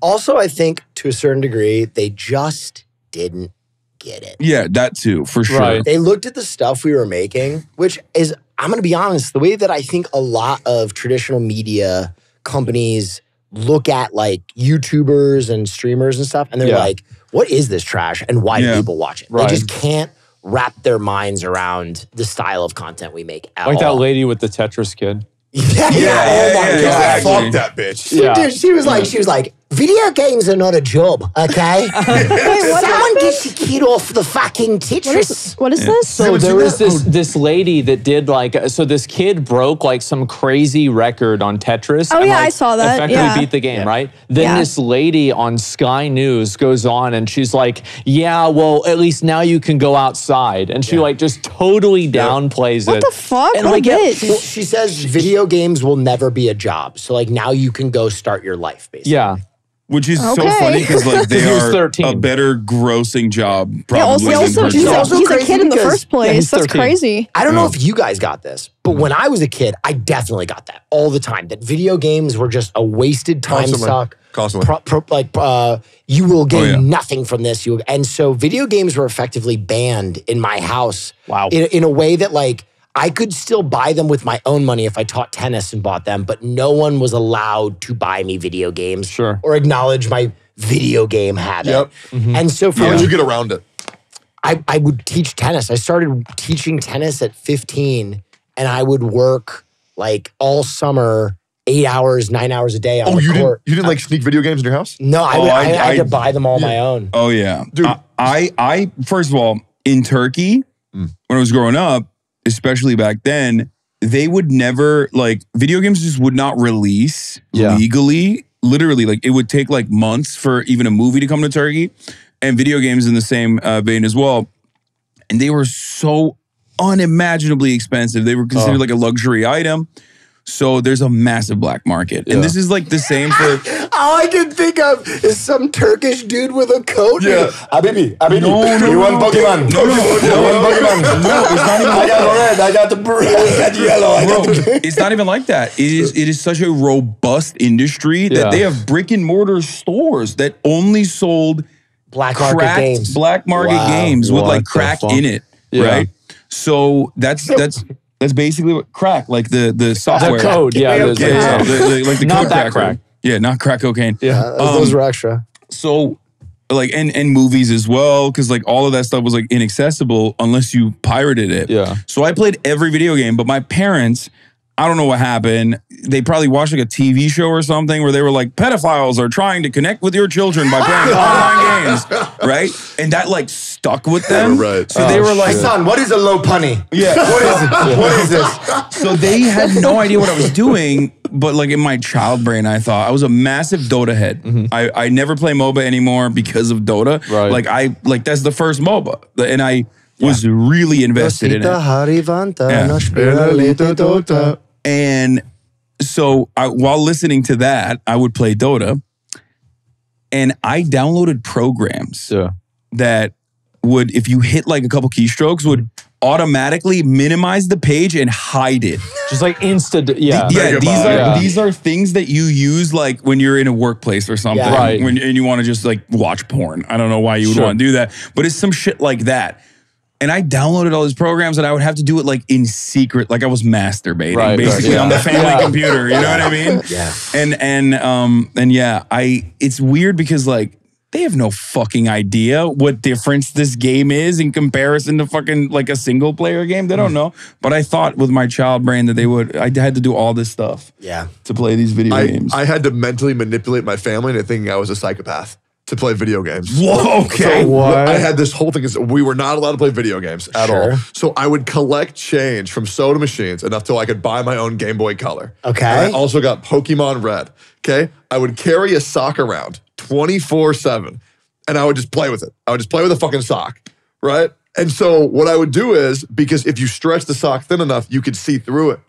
also, I think to a certain degree, they just didn't get it. Yeah, that too, for sure. Right. They looked at the stuff we were making, which is, I'm going to be honest, the way that I think a lot of traditional media companies look at like YouTubers and streamers and stuff, and they're Yeah. like, what is this trash and why Yeah. do people watch it? Right. They just can't wrap their minds around the style of content we make at Like that lady with the Tetris kid. [LAUGHS] Yeah, yeah, yeah, oh my yeah, God. exactly. Fuck that bitch. Yeah. Dude, she was like, she was like, video games are not a job, okay? [LAUGHS] Someone get your kid off the fucking Tetris. is, what is this? So haven't there was that? this this lady that did like uh, so this kid broke like some crazy record on Tetris. Oh, and, yeah, like, I saw that, Effectively yeah. beat the game, right? Then Yeah. this lady on Sky News goes on and she's like, "Yeah, well, at least now you can go outside," and she like just totally downplays What it. What the fuck? And What a like, yeah. Well, she says video games will never be a job. So like now you can go start your life, basically. yeah, Which is so funny because like [LAUGHS] they are 13. a better grossing job probably Yeah, also, than also her he's, a, also he's a kid in the first place. he's That's 13. crazy. I don't know Yeah. if you guys got this, but when I was a kid, I definitely got that all the time. That video games were just a wasted time Constantly. suck. Constantly. Pro, pro, like uh, you will gain Oh, yeah. nothing from this. You and so video games were effectively banned in my house. Wow. In, in a way that like I could still buy them with my own money if I taught tennis and bought them, but no one was allowed to buy me video games. Sure. Or acknowledge my video game habit. Yep. And so for How me, did you get around it? I, I would teach tennis. I started teaching tennis at 15 and I would work like all summer, eight hours, nine hours a day on Oh, the you didn't you didn't like sneak video games in your house? No, I, Oh, would- I, I- I had I- to buy them all on my own. Oh yeah, Dude. I, I, I first of all in Turkey Mm. when I was growing up, especially back then, they would never like video games just would not release Yeah. legally. Literally, like it would take like months for even a movie to come to Turkey, and video games in the same uh, vein as well. And they were so unimaginably expensive. They were considered Oh. like a luxury item. So there's a massive black market, Yeah. and this is like the same for. [LAUGHS] All I can think of is some Turkish dude with a coat. Yeah. Ah, Abibi, Abibi, ah, No, no, you want no. Pokemon? No, no, no, You want Pokemon? No, it's not even I like got that. red, I got the blue, I got the yellow, I got Bro, the it's not even like that. It is it is such a robust industry that Yeah. they have brick and mortar stores that only sold black market cracked games. black market Wow. games with What like the crack fuck? in it, Yeah. right? So that's that's that's basically what crack like the the software. the code, yeah, Yeah, okay. Yeah, there's- the- the- like the Not code that cracker. crack. Yeah, not crack cocaine. yeah. Uh, those Um, were extra. So like and and movies as well because like all of that stuff was like inaccessible unless you pirated it. Yeah. So I played every video game, but my parents, I don't know what happened. They probably watched like a TV show or something where they were like, pedophiles are trying to connect with your children by playing [LAUGHS] online games, right? And that like stuck with them. [LAUGHS] Right. So they Oh, were like, shit. Son, what is a low punny? yeah. [LAUGHS] What is it? What is this? [LAUGHS] So they had no idea what I was doing, but like in my child brain, I thought I was a massive Dota head. Mm-hmm. I, I never play MOBA anymore because of Dota. Right. Like I like that's the first MOBA, and I was really invested in it. Yeah. Tota. Tota. And so I, while listening to that, I would play Dota, and I downloaded programs Yeah. that would, if you hit like a couple keystrokes, would automatically minimize the page and hide it. Just like insta. Yeah. yeah, these are Yeah. these are things that you use like when you're in a workplace or something, Yeah. Right. When and you want to just like watch porn. I don't know why you would Sure. want to do that, but it's some shit like that. And I downloaded all these programs, and I would have to do it like in secret, like I was masturbating, Right, right, basically yeah. on the family Yeah. computer. You know what I mean? Yeah. And and um and yeah, I it's weird because like they have no fucking idea what difference this game is in comparison to fucking like a single player game. They don't mm. know. But I thought with my child brain that they would. I had to do all this stuff Yeah. to play these video I, games. I had to mentally manipulate my family into thinking I was a psychopath to play video games. Whoa, okay. So What? I had this whole thing is we were not allowed to play video games at Sure. all. So I would collect change from soda machines enough till I could buy my own Game Boy Color. Okay. And I also got Pokemon Red. Okay. I would carry a sock around 24 7 and I would just play with it. I would just play with a fucking sock. Right. And so what I would do is because if you stretch the sock thin enough, you could see through it.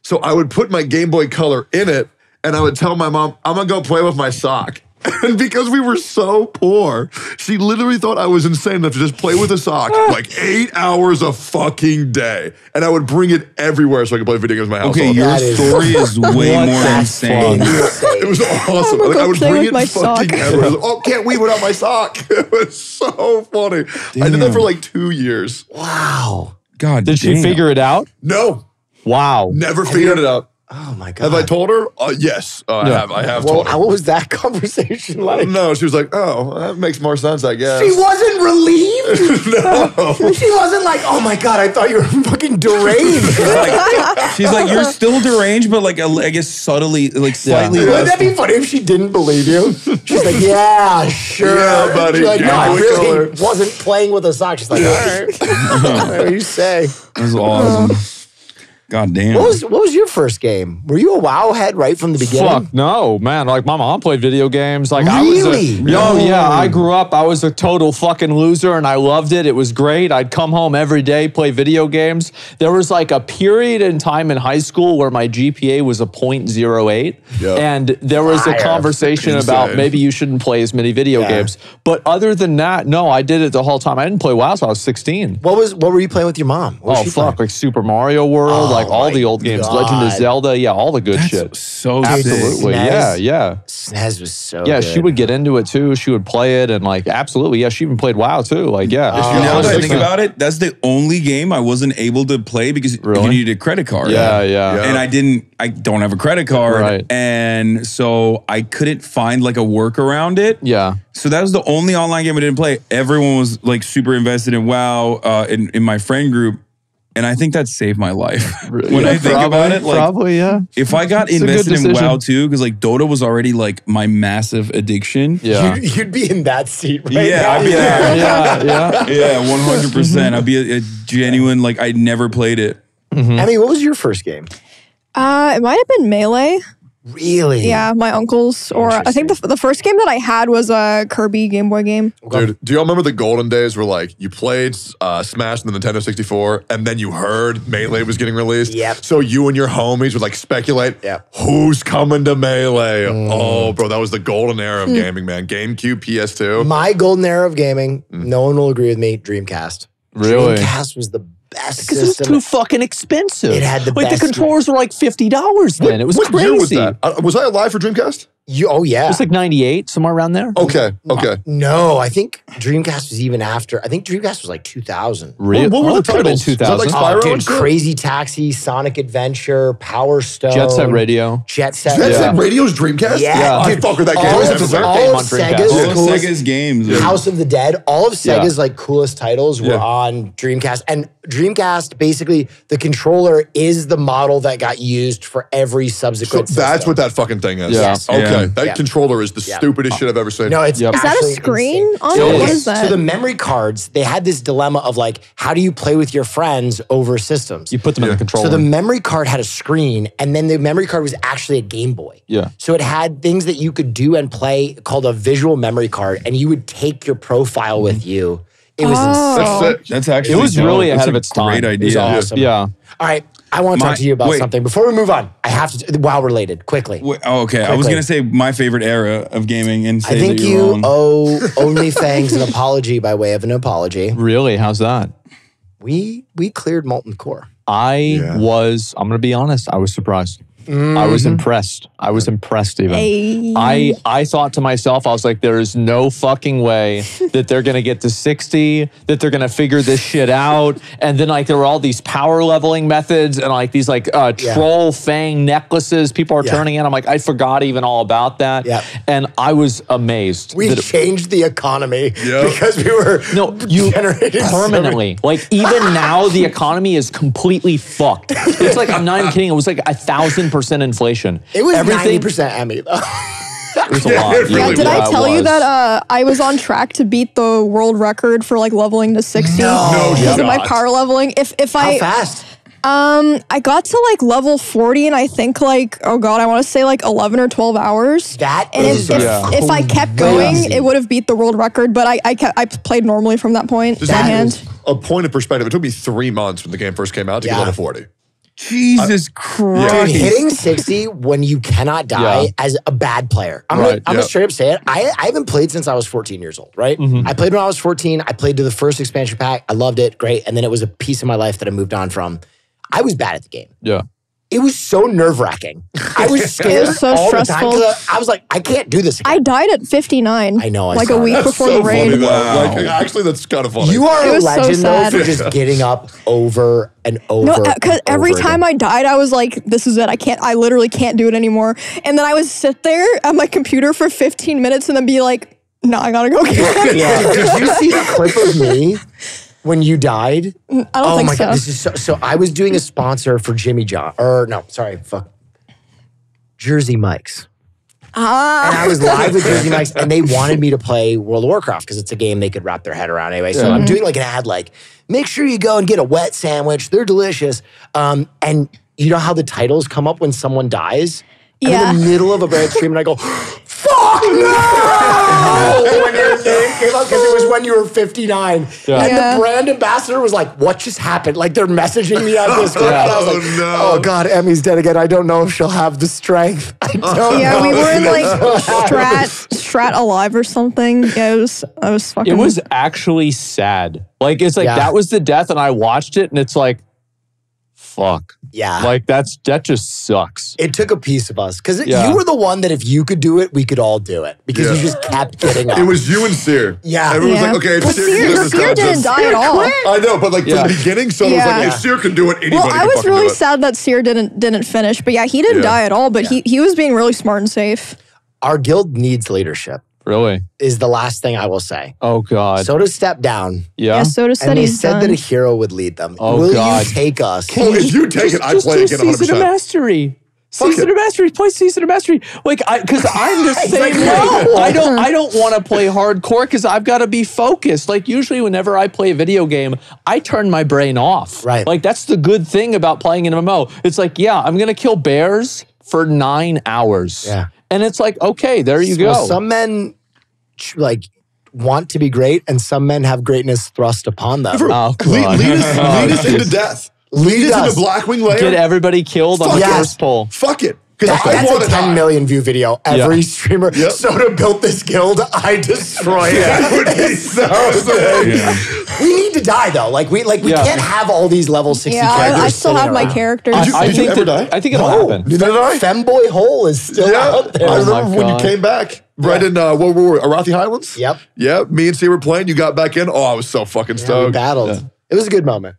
So I would put my Game Boy Color in it and I would tell my mom, I'm gonna go play with my sock. And [LAUGHS] because we were so poor, she literally thought I was insane enough to just play with a sock [LAUGHS] like eight hours a fucking day. And I would bring it everywhere so I could play video games in my house. Okay, all your That is- story is [LAUGHS] way What more the insane. It was awesome. I'm Like, I go would play bring with it my fucking sock. everywhere. I was like, oh, can't weave without my sock. It was so funny. I did that Damn. for like two years. Wow. God, Did she damn. figure it out? No, Wow. never figured it out. Oh my god. Have I told her? Uh, yes, uh, I have. I have Well, told her. how was that [LAUGHS] conversation like? No, she was like, "Oh, that makes more sense, I guess." She wasn't relieved. [LAUGHS] no. [LAUGHS] she wasn't like, "Oh my god, I thought you were fucking deranged." Like, she's like, you're still deranged, but like, I guess subtly, like slightly Wouldn't that be funny if she didn't believe you? She's like, "Yeah, sure, Yeah, buddy, She's like, no, I yeah, we really color." wasn't playing with a sock. She's like, "All right, whatever you say." That was awesome. God damn. What was what was your first game? Were you a WoW head right from the beginning? Fuck no, man! Like my mom played video games. Like I Really? was a, yo, yeah. I grew up. I was a total fucking loser, and I loved it. It was great. I'd come home every day, play video games. There was like a period in time in high school where my GPA was a .08, Yep. and there was Fire. a conversation about maybe you shouldn't play as many video Yeah. games. But other than that, no, I did it the whole time. I didn't play WoW until I was 16. What was what were you playing with your mom? What Oh fuck, playing? like Super Mario World, Oh, like all the old games, Legend of Zelda, yeah, all the good That's shit. so Absolutely, SNES. yeah, yeah. SNES was so. Yeah, good. she would get into it too. She would play it and like absolutely. Yeah, she even played WoW too. Like yeah, Oh, Now that I think 100%. about it, that's the only game I wasn't able to play because Really? you needed a credit card. Yeah, yeah. Yeah. And I didn't, I don't have a credit card. Right. And so I couldn't find like a work around it. Yeah. So that was the only online game I didn't play. Everyone was like super invested in WoW uh, in, in my friend group. And I think that saved my life. [LAUGHS] when I think about it, like probably yeah. if I got It's invested in. WoW too, because like Dota was already like my massive addiction. Yeah. You'd, you'd be in that seat right Yeah, now. I'd be there. yeah, yeah. [LAUGHS] Yeah, one hundred percent. I'd be a, a genuine like I'd never played it. Emi, what was your first game? Uh, it might have been Melee. Really? Yeah, my uncle's. Or I think the, the first game that I had was a Kirby Game Boy game. Dude, do y'all remember the golden days where like you played uh, Smash on the Nintendo 64 and then you heard Melee was getting released? Yep. So you and your homies would like speculate, Yep. who's coming to Melee? Mm. Oh, bro, that was the golden era of hmm. gaming, man. GameCube, PS2. My golden era of gaming. Hmm. No one will agree with me. Dreamcast. Really? Dreamcast was the best Because it was too fucking expensive. It had the like the controllers were like fifty dollars then. it was what crazy. year was that? Uh, was I alive for Dreamcast? You, oh yeah. It was like ninety eight, somewhere around there. Okay, okay. no, I think Dreamcast was even after. I think Dreamcast was like 2000. Really? What- what were Oh, the it could have been titles? Was that like 2000. Spyro Oh, dude. Crazy Taxi, Sonic Adventure, Power Stone, Jet Set Radio. Jet Set. That's Yeah. like Radio's Dreamcast? Yeah, I dude, fuck with that game. all Always of- all of on Sega's All Yeah. coolest- Sega's games. yeah. House of the Dead, all of Yeah. Sega's like coolest titles were Yeah. on Dreamcast. And Dreamcast, basically, the controller is the model that got used for every So subsequent. that's what that fucking thing is. Yeah. Yes. Okay. Yeah. That Yeah. controller is the Yeah. stupidest shit I've ever seen. No, it's Yep. Is that a screen insane. on So it? What yes. is that? So the memory cards, they had this dilemma of like, how do you play with your friends over systems? You put them in the controller. So the memory card had a screen, and then the memory card was actually a Game Boy. Yeah. So it had things that you could do and play called a visual memory card, and you would take your profile with mm-hmm. you. It was Oh. insane. That's. That's actually It was dope. really ahead a of its time. Great It idea. was awesome. yeah. All right, I want to My- talk to you about wait. something before we move on. I have to WoW related quickly. Wait, oh, okay. I was gonna say my favorite era of gaming and say I think that you're you wrong. owe [LAUGHS] OnlyFangs an apology by way of an apology. Really? How's that? We we cleared Molten Core. I Yeah. was, I'm going to be honest, I was surprised. I Mm-hmm. was impressed. I was impressed even. Hey. I, I thought to myself, I was like, there is no fucking way [LAUGHS] that they're going to get to 60, that they're going to figure this shit out. And then, like, there were all these power leveling methods and, like, these, like, uh, Yeah. troll fang necklaces people are Yeah. turning in. I'm like, I forgot even all about that. Yeah. And I was amazed. We that it- changed the economy Yep. because we were no, you generated so many- permanently. Like even now, the economy is completely fucked. It's like I'm not even [LAUGHS] kidding. It was like a thousand percent inflation. It was ninety percent Emi though. [LAUGHS] It was a [LAUGHS] Yeah, lot. it yeah, really did I it tell you that uh, I was on track to beat the world record for like leveling to 60? No, because you're of my not. power leveling. If if How I fast? um I got to like level 40 and I think like oh god, I want to say like 11 or 12 hours. That and is if, if, Yeah. if I kept going, crazy. it would have beat the world record. But I I, kept, I played normally from that point. Just That hand. a point of perspective, it took me three months when the game first came out to Yeah. get level 40. Jesus Dude, Christ. hitting 60 when you cannot die Yeah. as a bad player. I'm, Right, gonna, I'm yeah. gonna straight up say it. I, I haven't played since I was 14 years old, right? Mm-hmm. I played when I was 14. I played to the first expansion pack. I loved it. Great. And then it was a piece of my life that I moved on from. I was bad at the game. Yeah. It was so nerve wracking. I was [LAUGHS] scared was so all the time. stressful. 'cause I was like, I can't do this again. I died at 59. I know, I like a week that. before so the raid. funny. Wow. Like actually, that's kind of funny. you are It a was so legend though for just getting up over and over. No, uh, because every over time again. I died, I was like, "This is it. I can't. I literally can't do it anymore." And then I would sit there at my computer for 15 minutes and then be like, "No, I gotta go." Again. [LAUGHS] Did you see the clip of me when you died? I don't oh think my so. god, this is so. So I was doing a sponsor for Jimmy John, or no, sorry, fuck, Jersey Mike's. ah, And I was live with Jersey [LAUGHS] Mike's, and they wanted me to play World of Warcraft because it's a game they could wrap their head around anyway. So I'm doing like an ad, like, make sure you go and get a wet sandwich. They're delicious. Um, and you know how the titles come up when someone dies? I'm Yeah. in the middle of a red [LAUGHS] stream, and I go, "Fuck no!" [LAUGHS] when your name [LAUGHS] came up because it was when you were 59, Yeah. and Yeah. the brand ambassador was like, "What just happened?" Like they're messaging me on Discord, [LAUGHS] and I was Oh, no. "Oh God, Emi's dead again. I don't know if she'll have the strength. I don't yeah, know." we were in like That's what happened. Strat Strat Alive or something. Yeah, it was. I was fucking. It was actually sad. Like it's like Yeah. that was the death, and I watched it, and it's like, fuck. Yeah. Like that's that just sucks. it took a piece of us because Yeah. you were the one that if you could do it, we could all do it because you just kept getting up. It was you and Cyr. Yeah. Everyone Yeah. was like, okay, if Well, Cyr, Cyr- can do this, Cyr didn't die at all. I know, but like Yeah. from the beginning, someone Yeah. was like, if Cyr can do it, anybody well, I was really sad that Cyr didn't didn't finish, but yeah, he didn't Yeah. die at all. But he he was being really smart and safe. Our guild needs leadership. Really? Is the last thing I will say. Oh god. Soda stepped down, yeah. Yeah, Soda said and they he's said done. that a hero would lead them. Oh, Will God. you take us? Well, if you take it, I Just play do again 100. Season of percent Mastery. Fuck Season it. of Mastery. Play Season of Mastery. Like I, because I'm the [LAUGHS] He's same like, way. no. I don't. I don't want to [LAUGHS] play hardcore because I've got to be focused. Like usually, whenever I play a video game, I turn my brain off. Right. Like that's the good thing about playing an MMO. It's like, yeah, I'm gonna kill bears for nine hours. Yeah. And it's like, okay, there you Well, go. some men like want to be great, and some men have greatness thrust upon them. oh, Lead, God. lead us, [LAUGHS] Oh, lead us into death. Lead Lead us us. into Blackwing Lair. Get everybody killed on the yes. first pull. Fuck it. Because That- I that's want a to 10 die. million view video. Every Yeah. streamer. Yep. Soda built this guild. I destroyed [LAUGHS] That it. would be so sick. We need to die though. Like we like we Yeah. can't have all these level 60 yeah, characters. I, I still sitting have my characters. Did you- I did think ever that, die? I think it'll No, happen. Neither did I. Femboy Hole is still Yeah, out there. I Oh remember my when you came back, right in uh, what were we, Arathi Highlands? Yep. Yep. me and C were playing. You got back in. Oh, I was so fucking Yeah, we stoked. battled. Yeah. It was a good moment.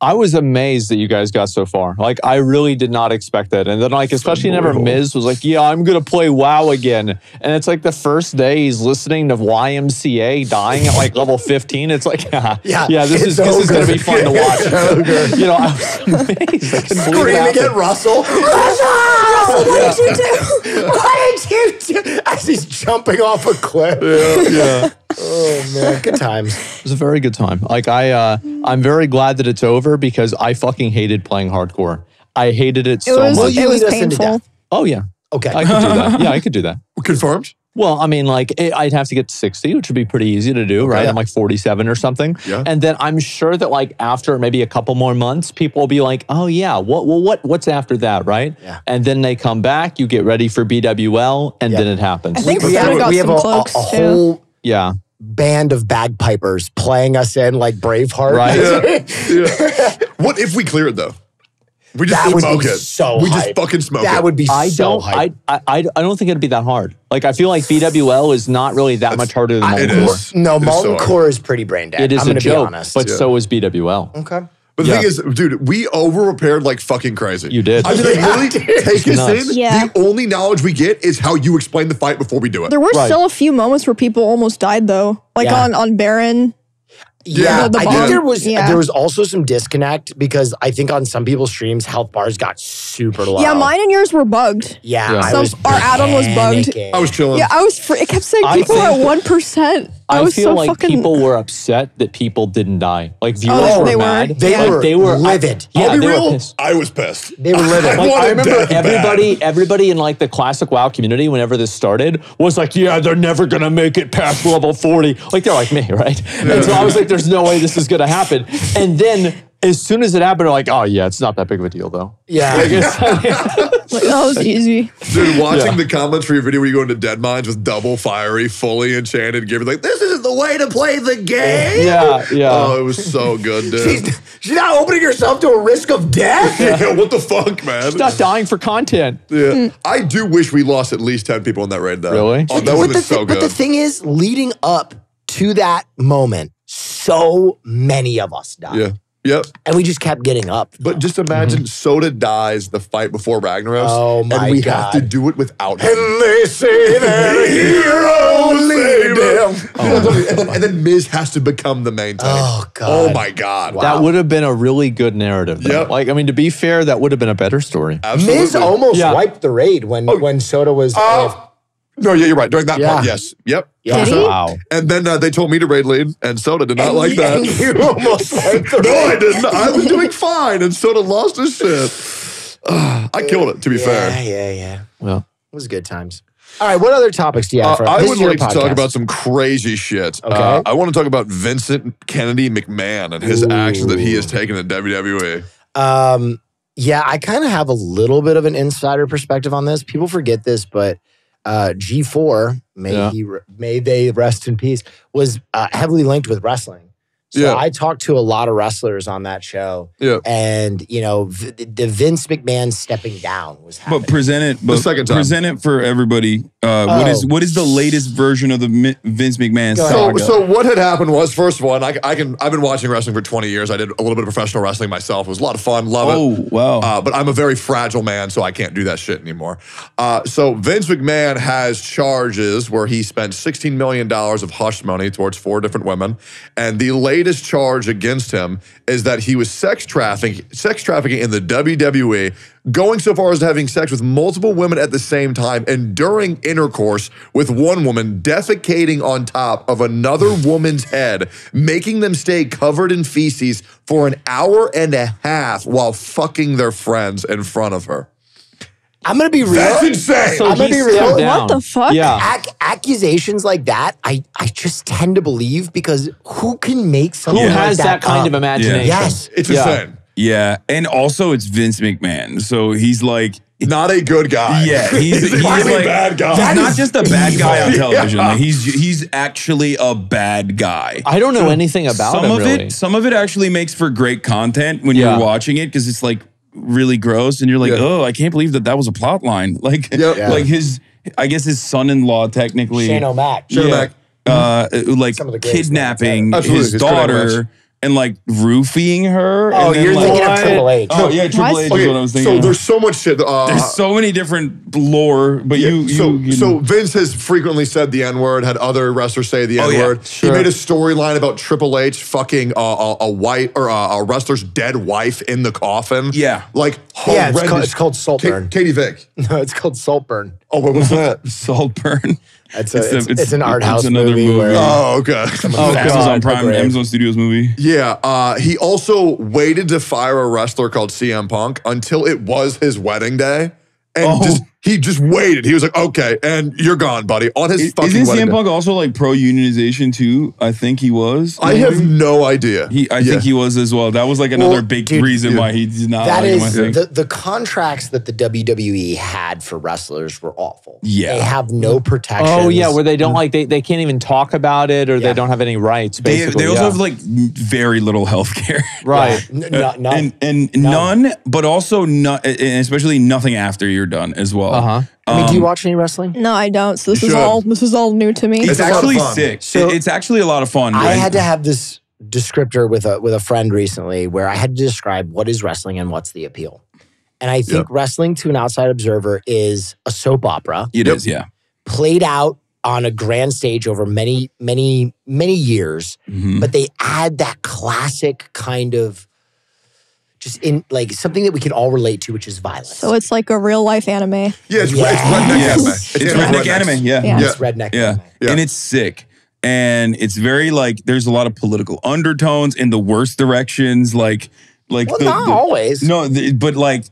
I was amazed that you guys got so far. Like I really did not expect that. And then like especially whenever Unbelievable. Miz was like, "Yeah, I'm gonna play WoW again," and it's like the first day he's listening to YMCA dying at like level 15. It's like, [LAUGHS] yeah, Yeah, yeah, this it's is this is gonna be fun to watch. [LAUGHS] you know, I was amazed. I couldn't believe it Screaming at happened. Russell. [LAUGHS] Russell, what did you do? What did you do? As he's jumping off a cliff. Yeah. Oh man, good times. It was a very good time. Like I, uh, I'm very glad that it's over because I fucking hated playing hardcore. I hated it it so was much. you it was lead us into painful. Oh yeah, Okay. I could do that. [LAUGHS] Yeah, I could do that. Confirmed? Well, I mean, like I'd have to get to 60, which would be pretty easy to do, right? Yeah. I'm like 47 or something. Yeah. And then I'm sure that like after maybe a couple more months, people will be like, "Oh yeah, what well what what's after that, right?" Yeah. And then they come back, you get ready for BWL, and Yeah. then it happens. I think we Soda have, got we have some a, a, a too. whole yeah. Band of bagpipers playing us in like Braveheart. Right. Yeah. [LAUGHS] what if we clear it though? We just That would smoke be it. so We just fucking smoke it. that would be I so don't hype. I, I I I don't think it'd be that hard. Like I feel like BWL is not really that much harder than It Molten Core. is. no, It is Molten so. Core is pretty brain dead. It is I'm a gonna joke, be honest. but Yeah. so is BWL. okay. But the Yeah. thing is, dude, we over prepared like fucking crazy. You did. I mean, like, Yeah, literally [LAUGHS] dude. take us nuts. in. Yeah. The only knowledge we get is how you explain the fight before we do it. There were Right. still a few moments where people almost died though, like Yeah. on on Baron. Yeah, The- the I think there was Yeah. there was also some disconnect because I think on some people's streams health bars got super low. Yeah, mine and yours were bugged. Yeah, Yeah. I Some- was our add-on was bugged. panicking. I was chilling. Yeah, I was. Fr- it kept saying people are at one percent. I I was feel so like fucking. people were upset that people didn't die. Like viewers Oh, were they were. mad. They Like, were they were livid. I, yeah, I'll be they were real. pissed. I was pissed. They were livid. [LAUGHS] Like I remember death bad. everybody, everybody in like the classic WoW community, whenever this started, was like, "Yeah, they're never gonna make it past level 40." Like they're like me, [LAUGHS] right? And so I was like, "There's no way this is gonna happen." And then as soon as it happened, they're like, oh yeah, it's not that big of a deal though. Yeah. Like, it's- [LAUGHS] Like, oh, that was easy. Dude, watching Yeah. the comments for your video where you go into Deadmines with double fiery, fully enchanted gear, like, this isn't the way to play the game. yeah, yeah. Oh, it was so good, dude. She's, she's not opening herself to a risk of death. [LAUGHS] yeah, what the fuck, man? It's not dying for content. Yeah. I do wish we lost at least 10 people in that raid, though. Really? Oh, that But would have so good. But the thing is, leading up to that moment, so many of us died. Yeah. Yep. And we just kept getting up. But just imagine mm-hmm. Soda dies the fight before Ragnaros. Oh my And we have to do it without him. and they say that [LAUGHS] heroes lead them. Oh and, then, Miz has to become the main tank. Oh, God. Oh my God. Wow. That would have been a really good narrative. though. Yep. Like, I mean, to be fair, that would have been a better story. Absolutely. Miz almost Yeah. wiped the raid when, oh. when Soda was. Oh. No, yeah, you're right. During that Yeah. part, yes. Yep. Yeah. Did he? Wow. And then uh, they told me to raid lead, and Soda did not And like you- that. [LAUGHS] you almost wiped [LAUGHS] the no, I didn't. I was doing fine, and Soda lost his shit. [SIGHS] I killed it, to be yeah, fair. Yeah, yeah. Yeah. Well, it was good times. All right, what other topics do you Uh, have for I this would is your like to talk about some crazy shit. Okay. Uh, I want to talk about Vincent Kennedy McMahon and his actions that he has taken in WWE. Um, yeah, I kind of have a little bit of an insider perspective on this. People forget this, but uh, G4, may Yeah. he may they rest in peace, was uh, heavily linked with wrestling. So Yeah. I talked to a lot of wrestlers on that show, Yeah. and you know, v- the Vince McMahon stepping down was happening. But present it, but second time. present it for everybody. Uh, What is Oh. what is the latest version of the Mi- Vince McMahon Go. So, saga? so what had happened was, first of all, and I, I can, I've been watching wrestling for 20 years. I did a little bit of professional wrestling myself. It was a lot of fun. Love it. oh wow! Uh, but I'm a very fragile man, so I can't do that shit anymore. Uh, so Vince McMahon has charges where he spent $16 million of hush money towards four different women. And the latest charge against him is that he was sex trafficking, sex trafficking in the WWE, going so far as having sex with multiple women at the same time and during intercourse with one woman defecating on top of another woman's head, making them stay covered in feces for an hour and a half while fucking their friends in front of her. I'm gonna be real. That's insane. So I'm gonna be stepped real. What the fuck? Yeah. Ac- accusations like that, I, I just tend to believe because who can make Who something like has that kind up? of imagination? Yes. it's Yeah. insane. yeah, and also it's Vince McMahon, so he's like, Not a good guy. yeah, [LAUGHS] he's, He's a he's really like bad guy. He's not just a bad guy on [LAUGHS] television. Yeah. Like he's he's actually a bad guy. I don't know anything about some him of really. it some of it actually makes for great content when Yeah. you're watching it because it's like really gross and you're like Yeah. oh i can't believe that that was a plot line [LAUGHS] like Yep. Yeah. like his i guess his son-in-law technically Shane O'Mac. Shane O'Mac. uh like Some of the greatest kidnapping names ever. Absolutely. his His career match. daughter and like roofing her Oh, and then, you're like, thinking of Triple H. oh yeah triple What? h is Okay, what i was so there's so much shit. Uh, there's so many different lore but Yeah, you, you so you so Vince has frequently said the N word, had other wrestlers say the N Oh, yeah, word. sure. He made a storyline about Triple H fucking a, a, a white or a, a wrestler's dead wife in the coffin. Yeah. like Yeah, it's horrendous. called, it's called Saltburn. Ka- Katie Vick. [LAUGHS] no, it's called Saltburn. Oh, what was that? [LAUGHS] saltburn It's, a, it's, it's, an art house another movie, where oh, okay. Oh, Amazon God. Prime, Amazon Studios movie. Yeah, uh, he also waited to fire a wrestler called CM Punk until it was his wedding day, and Oh. just he just waited. He was like, "Okay, and you're gone, buddy." On his fucking Isn't wedding CM day. Punk also like pro unionization too? I think he was. I have no idea. He, I Yeah. think he was as well. That was like another Well, big dude, reason yeah. why he did not that like is think. the, the contracts that the WWE had for wrestlers were awful. Yeah. They have no protection. Oh yeah, where they don't like they, they can't even talk about it or Yeah. they don't have any rights. they, Basically, they also yeah. have like very little health care. [LAUGHS] right. and and none, but also not, and especially nothing after you're done as well. Uh huh. I mean, do Um, you watch any wrestling? No, I don't. So this You is should. all this is all new to me. It's, It's a lot of actually fun. sick. So- It- it's actually a lot of fun. I right? had to have this descriptor with a with a friend recently where I had to describe what is wrestling and what's the appeal. And I think wrestling to an outside observer is a soap opera It is, yeah. played out on a grand stage over many, many, many years, Mhm. but they add that classic kind of just in like something that we can all relate to, which is violence. So it's like a real life anime. Yeah, it's, Yes. it's redneck Yes. anime. It's anime redneck rednecks. anime, yeah. Yeah. It's redneck. Yeah. anime. Yeah. And it's sick. And it's very like there's a lot of political undertones in the worst directions. Like like Well, the, not the- always. No, the, but like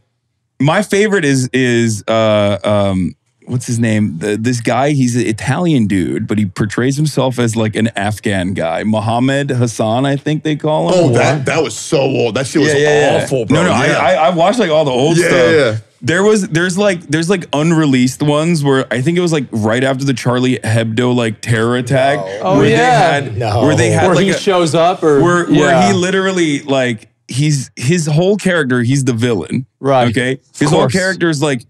my favorite is is uh um what's his name? The, this guy, he's an Italian dude, but he portrays himself as like an Afghan guy. Mohammed Hassan, I think they call him. Oh, that that was so old. That shit was awful, bro. No, no, Yeah. I, I I watched like all the old Yeah, stuff. yeah, yeah. There was there's like there's like unreleased ones where I think it was like right after the Charlie Hebdo like terror attack. Oh, where yeah. they had No. where they had Where like he a, shows up or where where he literally like he's his whole character he's the villain Right. okay his whole character is like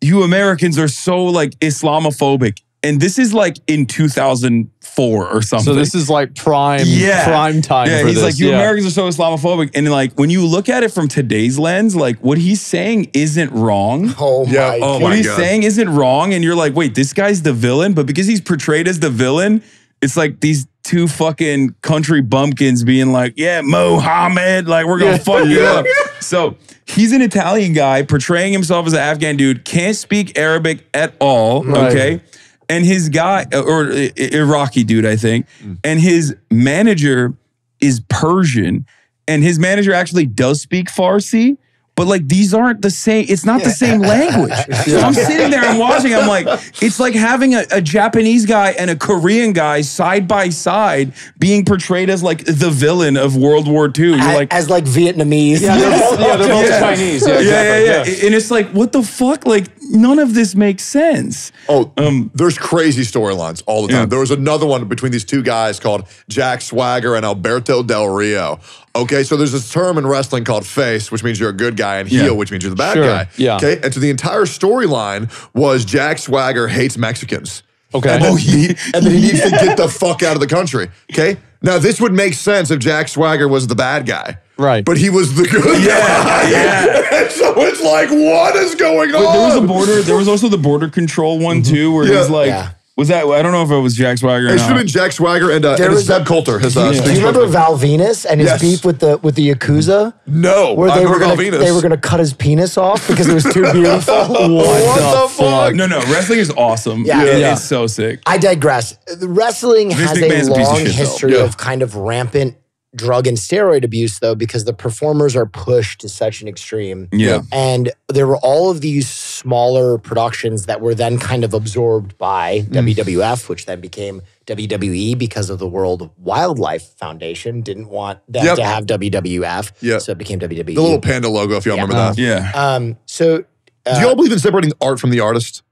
you americans are so like islamophobic and this is like in 2004 or something So this is like prime yeah. prime time yeah for he's this. like you yeah. americans are so islamophobic and like when you look at it from today's lens like what he's saying isn't wrong [LAUGHS] Oh Yeah, my oh God. my what he's God. saying isn't wrong, and you're like, wait, this guy's the villain, but because he's portrayed as the villain, it's like these two fucking country bumpkins being like, yeah, Mohammed, like we're gonna Yeah. fuck you up. [LAUGHS] So he's an Italian guy portraying himself as an Afghan dude, can't speak Arabic at all. Right. Okay. And his guy, or uh, Iraqi dude, I think, and his manager is Persian, and his manager actually does speak Farsi. But like these aren't the same. It's not the same language. [LAUGHS] So I'm sitting there and watching. I'm like, it's like having a, a Japanese guy and a Korean guy side by side being portrayed as like the villain of World War II. You're as, like, as like Vietnamese. yeah, they're both, yeah, they're both Yeah. Chinese. Yeah, yeah, exactly. yeah, yeah, And it's like, what the fuck? Like, none of this makes sense. Oh, Um, there's crazy storylines all the time. Yeah. There was another one between these two guys called Jack Swagger and Alberto Del Rio. Okay, so there's this term in wrestling called face, which means you're a good guy, and heel, Yeah. which means you're the bad Sure, guy. yeah. Okay, and so the entire storyline was Jack Swagger hates Mexicans. Okay. And then, he, [LAUGHS] and then he needs to [LAUGHS] get the fuck out of the country. Okay. Now this would make sense if Jack Swagger was the bad guy. Right. But he was the good guy. yeah. [LAUGHS] And so it's like, what is going on? There was a border. There was also the border control one too, where Yeah. it was like, Yeah. Was that? I don't know if it was Jack Swagger. It should have not. been Jack Swagger and, uh, There and was Zeb a- Colter. His, uh, Yeah. Do you remember. Val Venis and his Yes. beef with the with the Yakuza? No, Where I they were remember gonna Val they were gonna cut his penis off because it was too beautiful. [LAUGHS] What the fuck? No, no, wrestling is awesome. Yeah. It- Yeah. it's so sick. I digress. The Wrestling Vince has McMahon's a a piece of long shit, though. history Yeah. of kind of rampant drug and steroid abuse, though, because the performers are pushed to such an extreme. Yeah. And there were all of these smaller productions that were then kind of absorbed by Mm. WWF, which then became WWE because of the World Wildlife Foundation didn't want them Yep. to have WWF. yeah So it became WWE. the little panda logo, if y'all Yeah. remember that. Yeah. um, so Do y'all believe in separating art from the artist?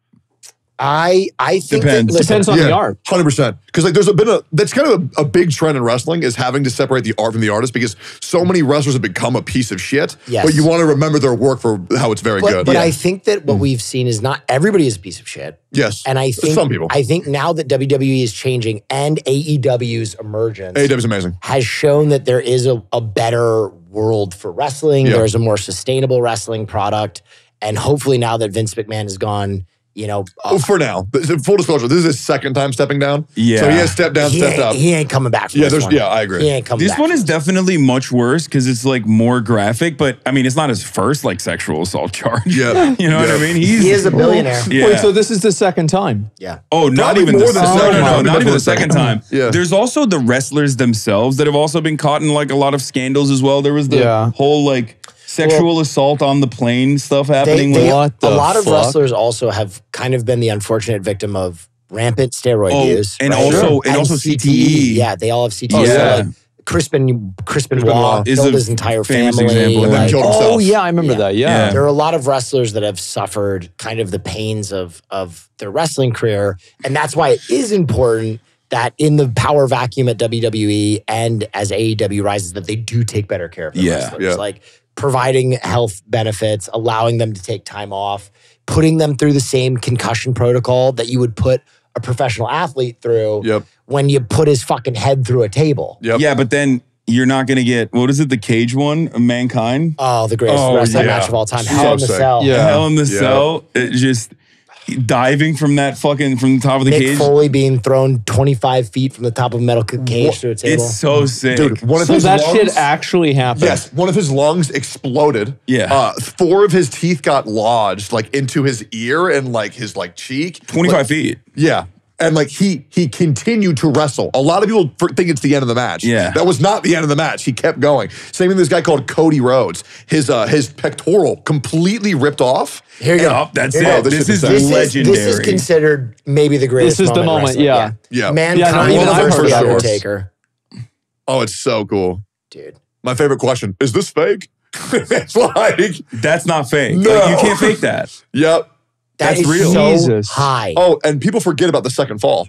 I I think Depends. that listen, Depends on the art. Hundred percent. Because like, there's a, been a that's kind of a, a big trend in wrestling is having to separate the art from the artist because so many wrestlers have become a piece of shit. Yes. But you want to remember their work for how it's very But, good. but I think that what hmm. we've seen is not everybody is a piece of shit. yes. And I think some people. I think now that WWE is changing and AEW's emergence AEW is amazing. has shown that there is a, a better world for wrestling. Yeah. There's a more sustainable wrestling product. And hopefully now that Vince McMahon is gone, you know, uh, Oh, for now, But full disclosure, this is his second time stepping down. Yeah. So he has stepped down, he, stepped ain't, up. he ain't coming back from Yeah, this there's one. yeah, I agree. He ain't coming This back. one from is definitely much worse because it's like more graphic, but I mean, it's not his first like sexual assault charge. Yeah. [LAUGHS] you know what I mean? He's He is a billionaire. Yeah. Wait, so this is the second time? Yeah. Oh, not Probably even the more than second the no, second no, no, time. not even the second time. Yeah. There's also the wrestlers themselves that have also been caught in like a lot of scandals as well. There was the Yeah. whole like sexual assault on the plane stuff happening. they- with, What a the lot of fuck? wrestlers also have kind of been the unfortunate victim of rampant steroid Oh, use. and right? also- and also CTE. Yeah, they all have CTE. Oh, So, yeah. like, Crispin Crispin Benoit Benoit is killed his entire famous family. example of And then like- killed Oh himself. yeah, I remember Yeah. that. Yeah. Yeah. there are a lot of wrestlers that have suffered kind of the pains of of their wrestling career, and that's why it is important that in the power vacuum at WWE and as AEW rises, that they do take better care of their Yeah, wrestlers, yeah. like providing health benefits, allowing them to take time off, putting them through the same concussion protocol that you would put a professional athlete through Yep. when you put his fucking head through a table. Yep. Yeah, but then you're not gonna get what is it? The cage one, Mankind. Oh, the greatest Oh, wrestling yeah. match of all time. So Hell in the sick. Cell. Yeah. Hell in the Yeah. cell. It just diving from that fucking from the top of the Mick cage. Foley being thrown 25 feet from the top of a metal ca- cage through a table. It's so sick. Dude, one of So his that lungs, shit actually happened. Yes, one of his lungs exploded. Yeah. Uh, four of his teeth got lodged like into his ear and like his like cheek. 25 feet. Yeah. And like he he continued to wrestle. A lot of people think it's the end of the match. Yeah. that was not the end of the match. He kept going. Same with this guy called Cody Rhodes. His uh his pectoral completely ripped off. Here you go. Oh, that's Here it. go. this This, is is, insane. This is, legendary. this is considered maybe the greatest. This is the moment. in moment, wrestling. yeah. Yeah. Mankind Yeah, no, even even I've versus heard. Undertaker, Oh, it's so cool. dude. My favorite question is this fake? [LAUGHS] it's like, That's not fake. No. Like, you can't fake that. [LAUGHS] yep. That That's is real. so Jesus. high. Oh, and people forget about the second fall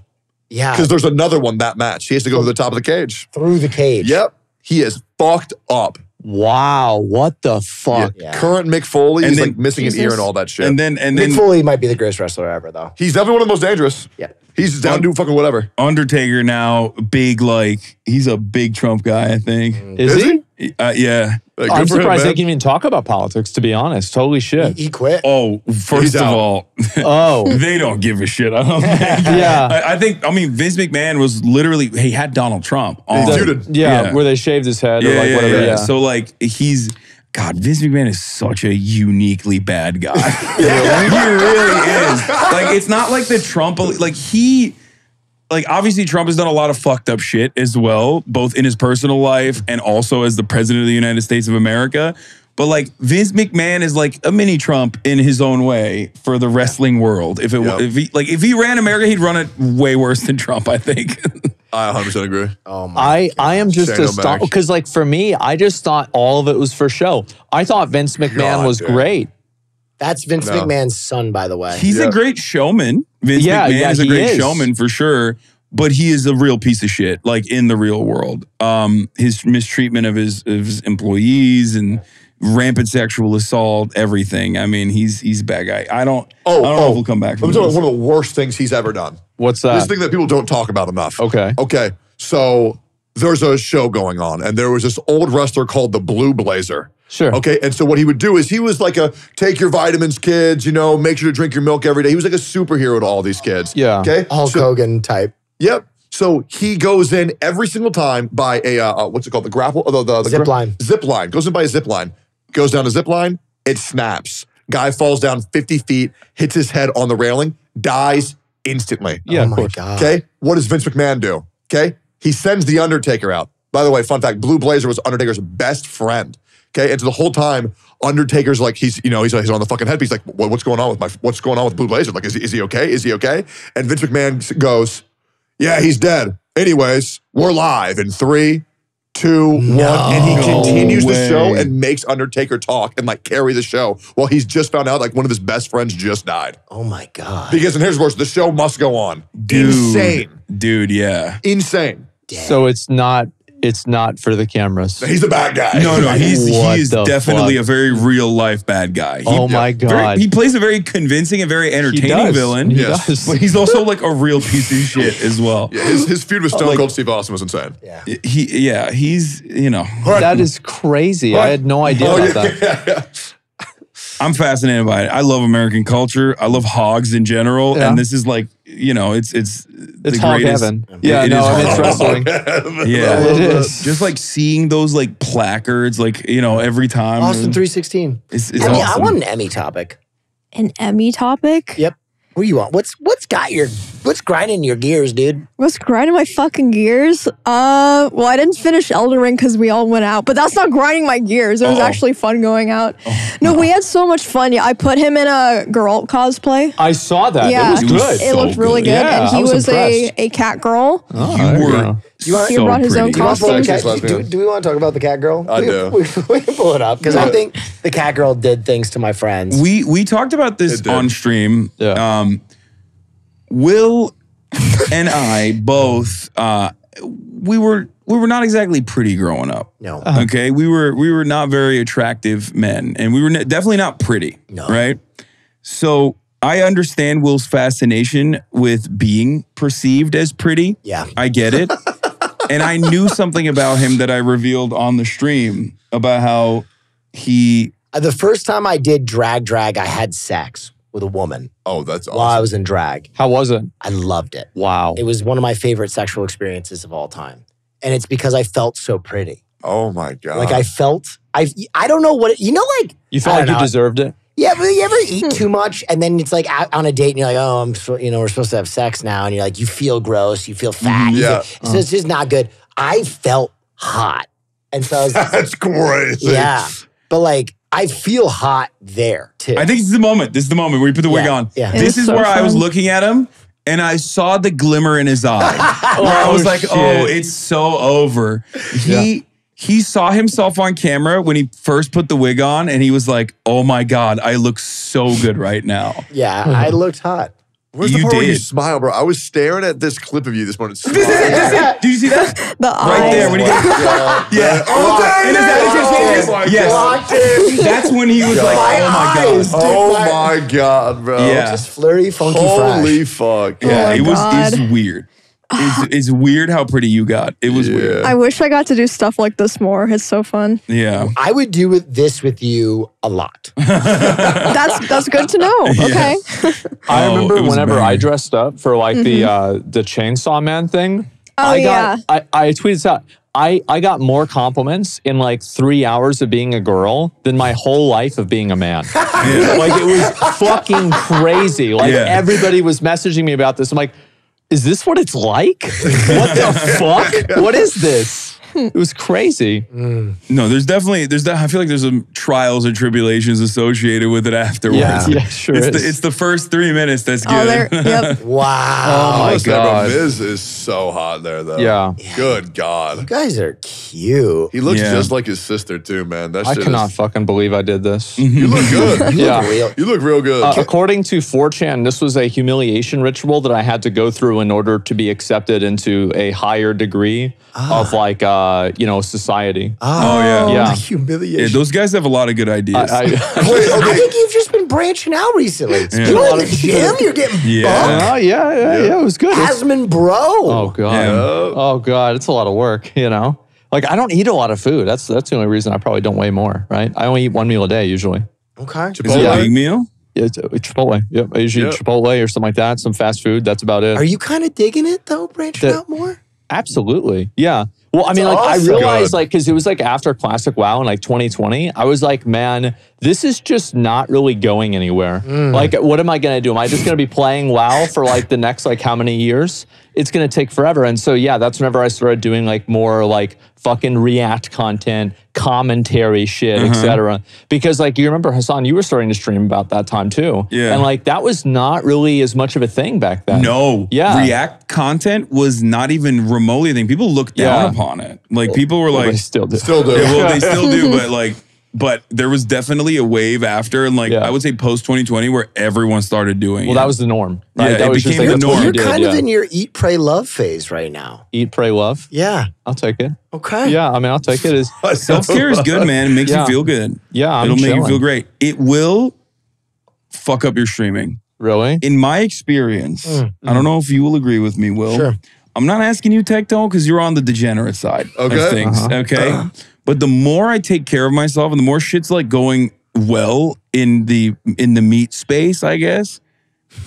yeah, because there's another one that match. He has to go to the top of the cage. through the cage. Yep. He is fucked up. Wow, what the fuck? Yeah. Current Mick Foley And is then- like missing an ear and all that shit. And then and Mick then Foley might be the greatest wrestler ever, though. He's definitely one of the most dangerous. Yeah. He's down to do fucking whatever. Undertaker now big like he's a big Trump guy. I think. Is, Is he? he? Uh, yeah. Uh, like, I'm good for him, surprised they can even talk about politics, to be honest. Holy shit. He quit. Oh, first He's of out. all, [LAUGHS] Oh. [LAUGHS] they don't give a shit. I don't [LAUGHS] think. Yeah. I, I think. I mean, Vince McMahon was literally he had Donald Trump. On- feuded. Yeah, Yeah. where they shaved his head or like yeah, whatever. yeah. Yeah. So like he's God, Vince McMahon is such a uniquely bad guy. he really is. Like it's not like the Trump like he like obviously Trump has done a lot of fucked up shit as well, both in his personal life and also as the president of the United States of America. But like Vince McMahon is like a mini Trump in his own way for the wrestling world. If it Yep. if he like if he ran America, he'd run it way worse than Trump, I think. [LAUGHS] I 100% agree. Oh my. I, I am just Say no astonished because, like, for me, I just thought all of it was for show. I thought Vince McMahon God, was dude. great. That's Vince No. McMahon's son, by the way. He's Yeah. a great showman. Vince Yeah, McMahon yeah, is a great is. showman for sure. But he is a real piece of shit, like in the real world. Um, his mistreatment of his of his employees and rampant sexual assault, everything. I mean, he's he's a bad guy. I don't. Oh, I don't know oh. if he'll come back Let from me tell you this. one of the worst things he's ever done. What's that? This thing that people don't talk about enough. Okay. Okay. So there's a show going on, and there was this old wrestler called the Blue Blazer. Sure. Okay. And so what he would do is he was like a take your vitamins, kids, you know, make sure to drink your milk every day. He was like a superhero to all these kids. Yeah. Okay. Hulk So- Hogan type. Yep. So he goes in every single time by a uh, uh, what's it called? The grapple, the, the, the Zip gra- line. Zip line goes in by a zip line, goes down a zip line. It snaps. Guy falls down 50 feet, hits his head on the railing, dies instantly. Yeah, oh my course. god. Okay. What does Vince McMahon do? Okay. He sends the Undertaker out. By the way, fun fact: Blue Blazer was Undertaker's best friend. Okay, and so the whole time, Undertaker's like he's you know he's, he's on the fucking headpiece like what, what's going on with my what's going on with Blue Blazer? Like is he, is he okay? Is he okay? And Vince McMahon goes, yeah, he's dead. Anyways, we're live in three, two, one, and he No continues the show and makes Undertaker talk and like carry the show while he's just found out like one of his best friends just died. Oh my god. Because and here's worse, the show must go on. Dude, Insane, dude. Yeah. insane. So it's not it's not for the cameras. He's a bad guy. No, no, he's [LAUGHS] What he is definitely fuck? a very real life bad guy. Oh he, Oh my very- God. he plays a very convincing and very He entertaining does. villain. He Yes. does. But he's also like a real piece of shit as well. Yeah, his, his feud with uh, Stone Like- Cold Steve Austin was insane. Yeah. He, yeah, he's you know, That is crazy. I had no oh, idea Oh, about yeah, that. [LAUGHS] yeah, yeah. I'm fascinated by it. I love American culture. I love hogs in general, Yeah. and this is like you know, it's it's It's the hog greatest- heaven. Yeah, it no, is I mean, it's hog wrestling. [LAUGHS] Yeah, It is. Just like seeing those like placards, like you know, every time. Austin 316. It's, it's Emi, awesome. I want an Emi topic. An Emi topic? Yep. What do you want? What's what's got your what's grinding your gears, dude? What's grinding my fucking gears? Uh, well, I didn't finish Elden Ring because we all went out, but that's not grinding my gears. It was Uh-oh. actually fun going out. no, we had so much fun. Yeah, I put him in a girl cosplay. I saw that. yeah, It was good. It So looked really good. good, Yeah, and he I was was, a, a cat girl. Oh, You were go. You want- He brought his own pretty. Do you want to pull costume. the cat, Last do, do, do we want to talk about the cat girl? I we, do. We, we can pull it up because I think the cat girl did things to my friends. We we talked about this on stream. Yeah. Um, Will and I both uh, we were we were not exactly pretty growing up. no. Okay, we were we were not very attractive men, and we were ne- definitely not pretty. No. right. So I understand Will's fascination with being perceived as pretty. Yeah. I get it. [LAUGHS] and I knew something about him that I revealed on the stream about how he Uh, the first time I did drag drag, I had sex with a woman Oh, that's awesome. while I was in drag. How was it? I loved it. Wow. It was one of my favorite sexual experiences of all time. And it's because I felt so pretty. Oh my god. Like I felt I I don't know what it, you know like You felt like don't you deserved it? Yeah, but you ever eat hmm. too much and then it's like out on a date and you're like, oh, I'm, so, you know, we're supposed to have sex now, and you're like, you feel gross, you feel fat, mm-hmm. Yeah. feel- so it's uh-huh. just not good. I felt hot, and so I was, That's crazy. yeah, but like I feel hot there too. I think this is the moment. This is the moment where you put the wig on. yeah. This is so where I was looking at him and I saw the glimmer in his eye. [LAUGHS] where I was Oh, like, oh, shit. oh, it's so over. He he saw himself on camera when he first put the wig on and he was like, oh my God, I look so good right now. yeah, I [LAUGHS] looked hot. Where's the You part where you smile, bro? I was staring at this clip of you this morning. smiling. [LAUGHS] Do you see that? [LAUGHS] The Right eyes. there when he goes, yeah. Oh, there And oh his it is. attitude changes. Oh my Yes. God. That's when he was like, My oh my eyes. God. Oh my god, bro. Yeah. Just flirty, funky, Holy fresh. fuck. Yeah, oh my it was it's weird. It's, [LAUGHS] it's weird how pretty you got. It was weird. I wish I got to do stuff like this more. It's so fun. Yeah. I would do with this with you a lot. [LAUGHS] That's that's good to know. Okay. [LAUGHS] I Oh, remember it was whenever I banging. dressed up for like the uh, the Chainsaw Man thing. Mm-hmm. Oh, I yeah. got I, I tweeted this out. I, I got more compliments in like three hours of being a girl than my whole life of being a man. like it was fucking crazy. Like Yeah. everybody was messaging me about this. I'm like, is this what it's like? what the [LAUGHS] fuck? What is this? [LAUGHS] It was crazy. No, there's definitely there's that. I feel like there's some trials and tribulations associated with it afterwards. Yeah, yeah, sure It's is. the, it's the first three minutes that's Oh, good. [LAUGHS] Yep. Wow. Oh my Almost never. God. Miz is so hot there, though. Yeah. Good God. You guys are cute. He looks Yeah. just like his sister, too, man. That I shit cannot Is, fucking believe I did this. [LAUGHS] you look good. You Yeah. look real. You look real good. Uh, according to 4chan, this was a humiliation ritual that I had to go through in order to be accepted into a higher degree of like, uh, Uh, you know, society. Ah, oh yeah. Yeah. Humiliation. Yeah, those guys have a lot of good ideas. I, [LAUGHS] Wait, [LAUGHS] I think you've just been branching out recently. Yeah. You're in the gym. You're getting Yeah. buff. oh, yeah, yeah, yeah, it was good. It's- Asmon, bro. oh, God. Yeah. Oh, God. It's a lot of work, you know? Like, I don't eat a lot of food. That's that's the only reason I probably don't weigh more, right? I only eat one meal a day usually. Okay. Is it Yeah. a big meal? Yeah, It's, it's Chipotle. Yep. I usually Yeah. eat Chipotle or something like that, some fast food. That's about it. Are you kind of digging it though, branching The- out more? Absolutely. Yeah. Well, I mean, That's like, awesome. I realized, Good. like, because it was like after Classic WoW in like 2020, I was like, man, this is just not really going anywhere. Mm. Like, what am I going to do? Am I just going to be playing WoW for like the next, like, how many years? It's going to take forever. And so, yeah, that's whenever I started doing like more like fucking React content, commentary shit, Mm-hmm. etc. Because, like, you remember, Hasan, you were starting to stream about that time too. Yeah. And like, that was not really as much of a thing back then. No. Yeah. React content was not even remotely a thing. People looked down Yeah. upon it. Like people were Well, like, they still do. Still do. Yeah, well, they [LAUGHS] still do, but like, but there was definitely a wave after, and like Yeah. I would say post 2020, where everyone started doing. Well, it. that was the norm. Right? Yeah, that it was just became like the norm. you You're did, kind of yeah. in your eat, pray, love phase right now. eat, pray, love. Yeah. I'll take it. Okay. Yeah, I mean, I'll take it. As, self care is good, man. It makes Yeah. you feel good. yeah, I'm It'll make you feel great. It will fuck up your streaming. Really? In my experience, I don't know if you will agree with me, Will. Sure. I'm not asking you, Tecto, because you're on the degenerate side Okay. of things. Uh-huh. Okay. [GASPS] [CLEARS THROAT] But the more I take care of myself and the more shit's like going well in the in the meat space, I guess,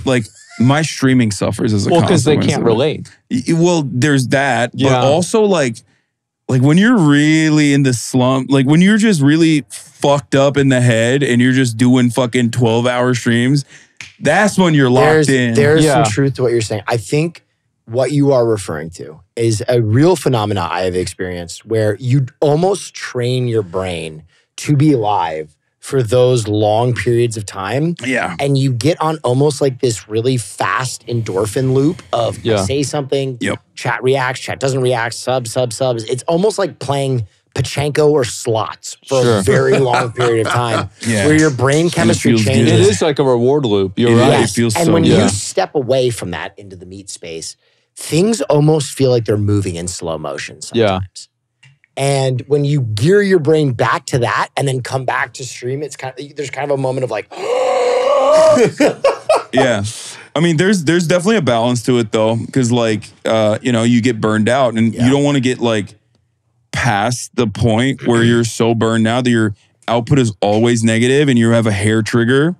like my streaming suffers as a Well, because they can't of it. relate. Well, there's that, but also like like when you're really in the slump, like when you're just really fucked up in the head and you're just doing fucking 12 hour streams, that's when you're locked There's, in. there's Yeah. some truth to what you're saying. I think what you are referring to is a real phenomena I have experienced where you almost train your brain to be live for those long periods of time. yeah. And you get on almost like this really fast endorphin loop of Yeah. say something, Yep. chat reacts, chat doesn't react, sub, sub, subs. It's almost like playing Pachinko or slots for Sure. a very long period of time [LAUGHS] Yeah. where your brain chemistry feels good. changes. It is like a reward loop. You're It right. is. feels and so when good. you step away from that into the meat space, things almost feel like they're moving in slow motion Yeah. sometimes. And when you gear your brain back to that and then come back to stream, it's kind of there's kind of a moment of like, [GASPS] [LAUGHS] yeah. I mean, there's there's definitely a balance to it though, because like uh, you know, you get burned out and Yeah. you don't want to get like past the point where you're so burned out that your output is always negative and you have a hair trigger.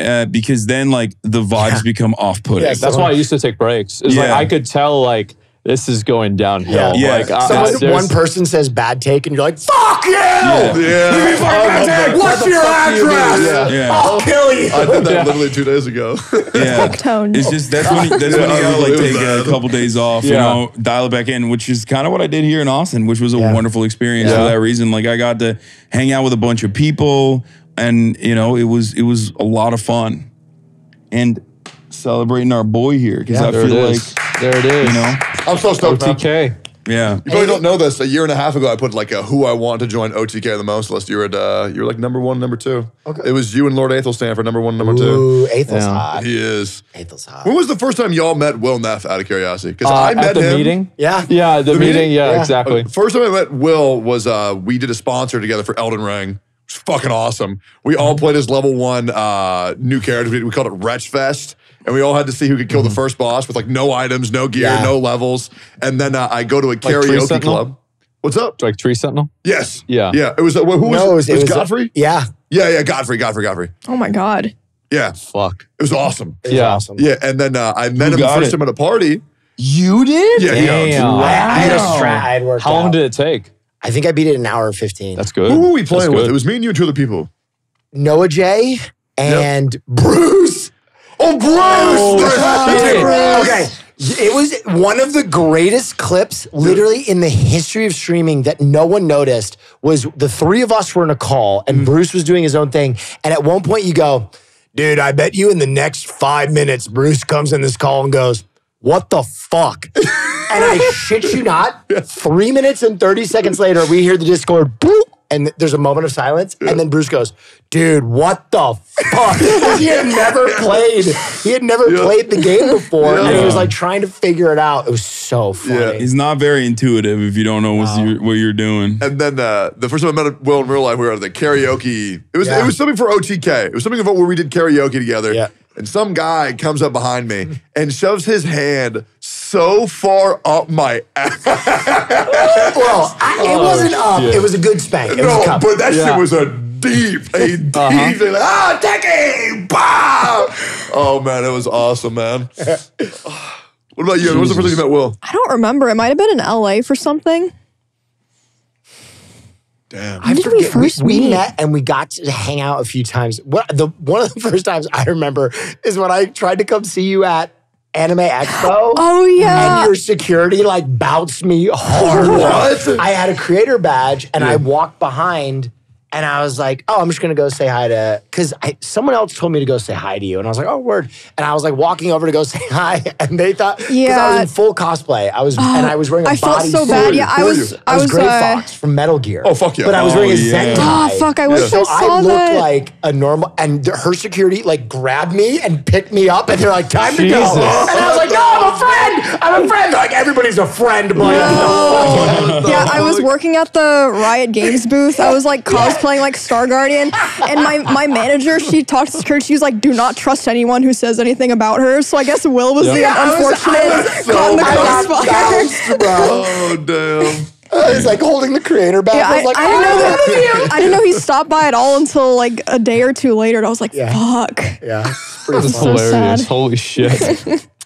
Uh, because then like the vibes Yeah. become off-putting. Yes. That's why I used to take breaks. It's like I could tell like this is going downhill. Yeah. Like, I- Someone, there's- one person says bad take, and you're like, "Fuck you! Yeah. Yeah. What's your address? Yeah. Yeah. I'll kill you." I did that Yeah. literally two days ago. Yeah. Tone. It's just that's when you, that's when you gotta like it was take a couple days off, you know, dial it back in, which is kind of what I did here in Austin, which was a Yeah. wonderful experience Yeah. for that reason. Like I got to hang out with a bunch of people, and you know, it was it was a lot of fun, and celebrating our boy here because Yeah, I feel like there it is. you know, I'm so stoked. man. OTK. yeah, You probably don't know this. A year and a half ago, I put like a who I want to join OTK the most list. You were at uh, you were like number one, number two. Okay. It was you and Lord Athelstan for number one, number two. Ooh, Athel's Yeah. hot. He is. Athel's hot. When was the first time y'all met Will Neff? Out of curiosity, because Uh, I met at the him. meeting. Yeah. Yeah, the, The meeting. meeting? Yeah, Yeah. exactly. First time I met Will was uh, we did a sponsor together for Elden Ring. It was fucking awesome. We all played as level one uh, new characters. We, we called it Wretch Fest. And we all had to see who could kill the first boss with like no items, no gear, Yeah. no levels. And then uh, I go to a Tree karaoke Sentinel? club. What's up? Like Tree Sentinel. Yes. Yeah. Yeah. It was, uh, who was No, it? Was, Godfrey? yeah. yeah, yeah, Godfrey, Godfrey, Godfrey. oh my god. Yeah, Fuck. it was awesome. It was Yeah. awesome. Yeah, and then uh, I met him the got first it? time at a party. you did. Yeah, yeah. Damn. I, I had a Wow. strat. I had worked How long out. did it take? I think I beat it in an hour and 15. That's good. Who were we playing with? It was me and you and two other people. Noah J and Bruce. Oh, Bruce! Oh, shit. Okay. It was one of the greatest clips, literally in the history of streaming, that no one noticed. Was the three of us were in a call, and mm. Bruce was doing his own thing. And at one point, you go, "Dude, I bet you in the next five minutes, Bruce comes in this call and goes, "What the fuck?" and I shit you not, [LAUGHS] three minutes and thirty seconds later, we hear the Discord boop. And there's a moment of silence, and then Bruce goes, "Dude, what the fuck?" [LAUGHS] he had never played. He had never Yeah. played the game before, and he was like trying to figure it out. It was so funny. Yeah. He's not very intuitive if you don't know what's your, what you're doing. And then uh, the first time I met Will in real life, we were at the karaoke. It was Yeah. it was something for OTK. It was something about where we did karaoke together. Yeah. And some guy comes up behind me and shoves his hand so far up my ass. [LAUGHS] Well, I, it wasn't up. shit. It was a good spank. It was no, a cup. but that Yeah. shit was a deep, a deep. thing. Like, ah, Techie! Bah! Oh man, it was awesome, man. [LAUGHS] what about you? When was the first time you met Will? I don't remember. It might have been in LA for something. Damn. I did we first we, meet? met and we got to hang out a few times. What the one of the [LAUGHS] first times I remember is when I tried to come see you at Anime Expo. [GASPS] Oh yeah. And your security like bounced me [LAUGHS] hard. What? I had a creator badge and I walked behind and I was like, oh, I'm just gonna go say hi to because someone else told me to go say hi to you. And I was like, oh, word. And I was like walking over to go [LAUGHS] say hi. And they thought, because I was in full cosplay. I was and I was wearing a I felt so bodysuit. bad. Yeah, I Who are was. I I was, was. Gray uh, Fox from Metal Gear. Oh, fuck yeah. But I was Oh, wearing a yeah. Zentai. Oh, fuck, I wish So I saw I looked that. like a normal, and her security like grabbed me and picked me up, and they're like, "Time to go." And I was like, "No, I'm a friend. I'm a friend." Like everybody's a friend, but Yeah, I was working at the Riot Games booth. I was like cosplaying like Star Guardian, and my my manager she talked to Kurt. She was like, "Do not trust anyone who says anything about her." So I guess Will was the Yeah, I was- unfortunate I was so caught in the crossfire. [LAUGHS] Oh damn. I was like holding the creator back. Yeah, I I, like, I, didn't oh, know "Oh, that. I didn't know he stopped by at all until like a day or two later. And I was like, Yeah. "Fuck." Yeah, it's pretty That's fun. so hilarious. sad. Holy shit. [LAUGHS]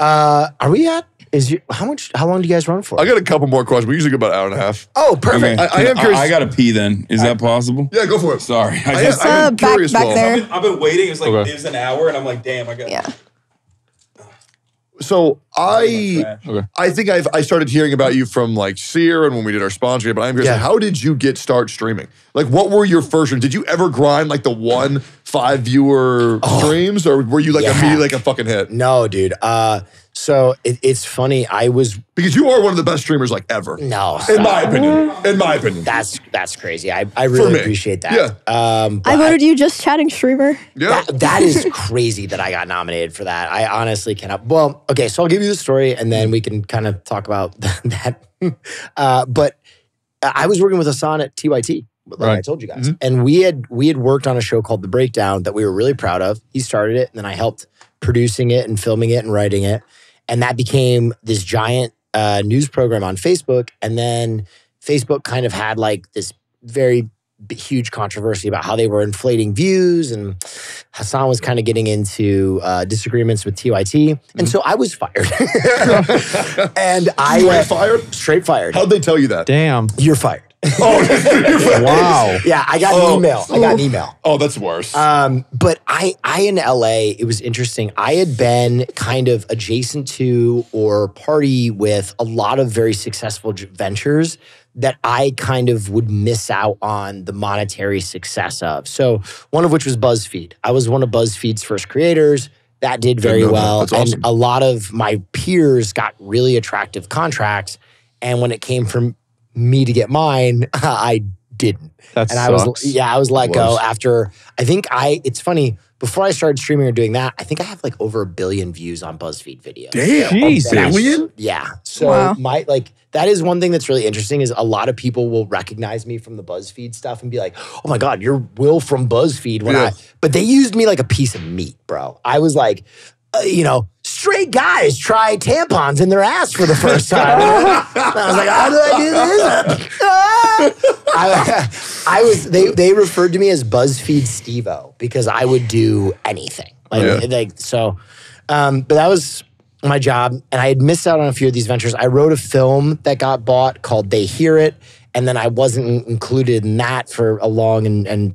Uh, are we at? Is you how much? How long do you guys run for? I got a couple more questions. We usually go about an hour and a half. oh, perfect. Okay, I- I can- am curious- I, gotta pee. Then is that possible? Yeah, go for it. Sorry, I I just. am, I am Uh, back- curious, back Will. there. I've been waiting. It's like Okay. it was an hour, and I'm like, damn, I got. Yeah. So I, Okay. I think I've I started hearing about you from like Cyr and when we did our sponsorship. But I'm curious, Yeah. how did you get start streaming? Like, what were your first? Did you ever grind like the one five viewer streams, or were you like Yeah. immediately like a fucking hit? no, dude. Uh, so it, it's funny. I was Because you are one of the best streamers like ever. no. In my opinion. In my opinion. That's that's crazy. I, I really appreciate that. Yeah. Um, I but voted you just chatting streamer. yeah. that, that is [LAUGHS] crazy that I got nominated for that. I honestly cannot. Well, okay, so I'll give you the story and then we can kind of talk about [LAUGHS] that. Uh, but I was working with Hasan at TYT, like I told you guys, and we had we had worked on a show called The Breakdown that we were really proud of. He started it, and then I helped producing it and filming it and writing it, and that became this giant uh, news program on Facebook. And then Facebook kind of had like this very huge controversy about how they were inflating views, and Hasan was kind of getting into uh, disagreements with TYT, and so I was fired. [LAUGHS] and I was fired? straight fired. How'd they tell you that? Damn. You're fired. [LAUGHS] Oh, [LAUGHS] wow. yeah, I got Oh. an email. I got an email. Oh, that's worse. Um, but I, I in LA, it was interesting. I had been kind of adjacent to or party with a lot of very successful ventures that I kind of would miss out on the monetary success of. So one of which was BuzzFeed. I was one of BuzzFeed's first creators. That did very know that. well, That's awesome. and a lot of my peers got really attractive contracts. And when it came from me to get mine, [LAUGHS] I didn't That and I was sucks. yeah, I was let go after I think I it's funny, before I started streaming or doing that, I think I have like over a billion views on BuzzFeed videos. Damn. Jesus. Billion? Yeah. So Wow. my like that is one thing that's really interesting is a lot of people will recognize me from the BuzzFeed stuff and be like, "Oh my god, you're Will from BuzzFeed." When Yeah. I but they used me like a piece of meat, bro. I was like, uh, you know, straight guys try tampons in their ass for the first time. [LAUGHS] I was like, how do I do this? [LAUGHS] I, I was they they referred to me as BuzzFeed Stevo because I would do anything. Like, Yeah. like so um, but that was my job and I had missed out on a few of these ventures. I wrote a film that got bought called They Hear It and then I wasn't included in that for a long and, and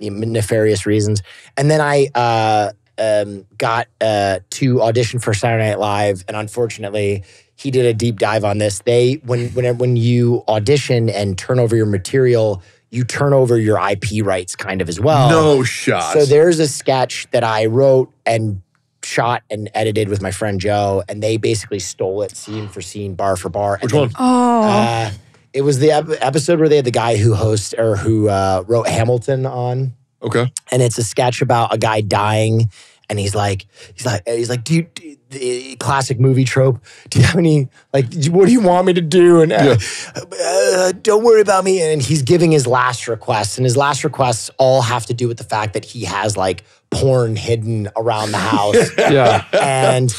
nefarious reasons. And then I uh, um, got uh, to audition for Saturday Night Live, and unfortunately, he did a deep dive on this. They when when when you audition and turn over your material, you turn over your IP rights kind of as well. no shot. So there's a sketch that I wrote and shot and edited with my friend Joe, and they basically stole it scene for scene, bar for bar. Which And one? Oh. uh, it was the ep- episode where they had the guy who hosts or who uh, wrote Hamilton on, Okay. and it's a sketch about a guy dying, and he's like, he's like, he's like, do you, do, the classic movie trope? Do you have any like? What do you want me to do? And uh, uh, don't worry about me. And he's giving his last requests, and his last requests all have to do with the fact that he has like porn hidden around the house [LAUGHS] Yeah. and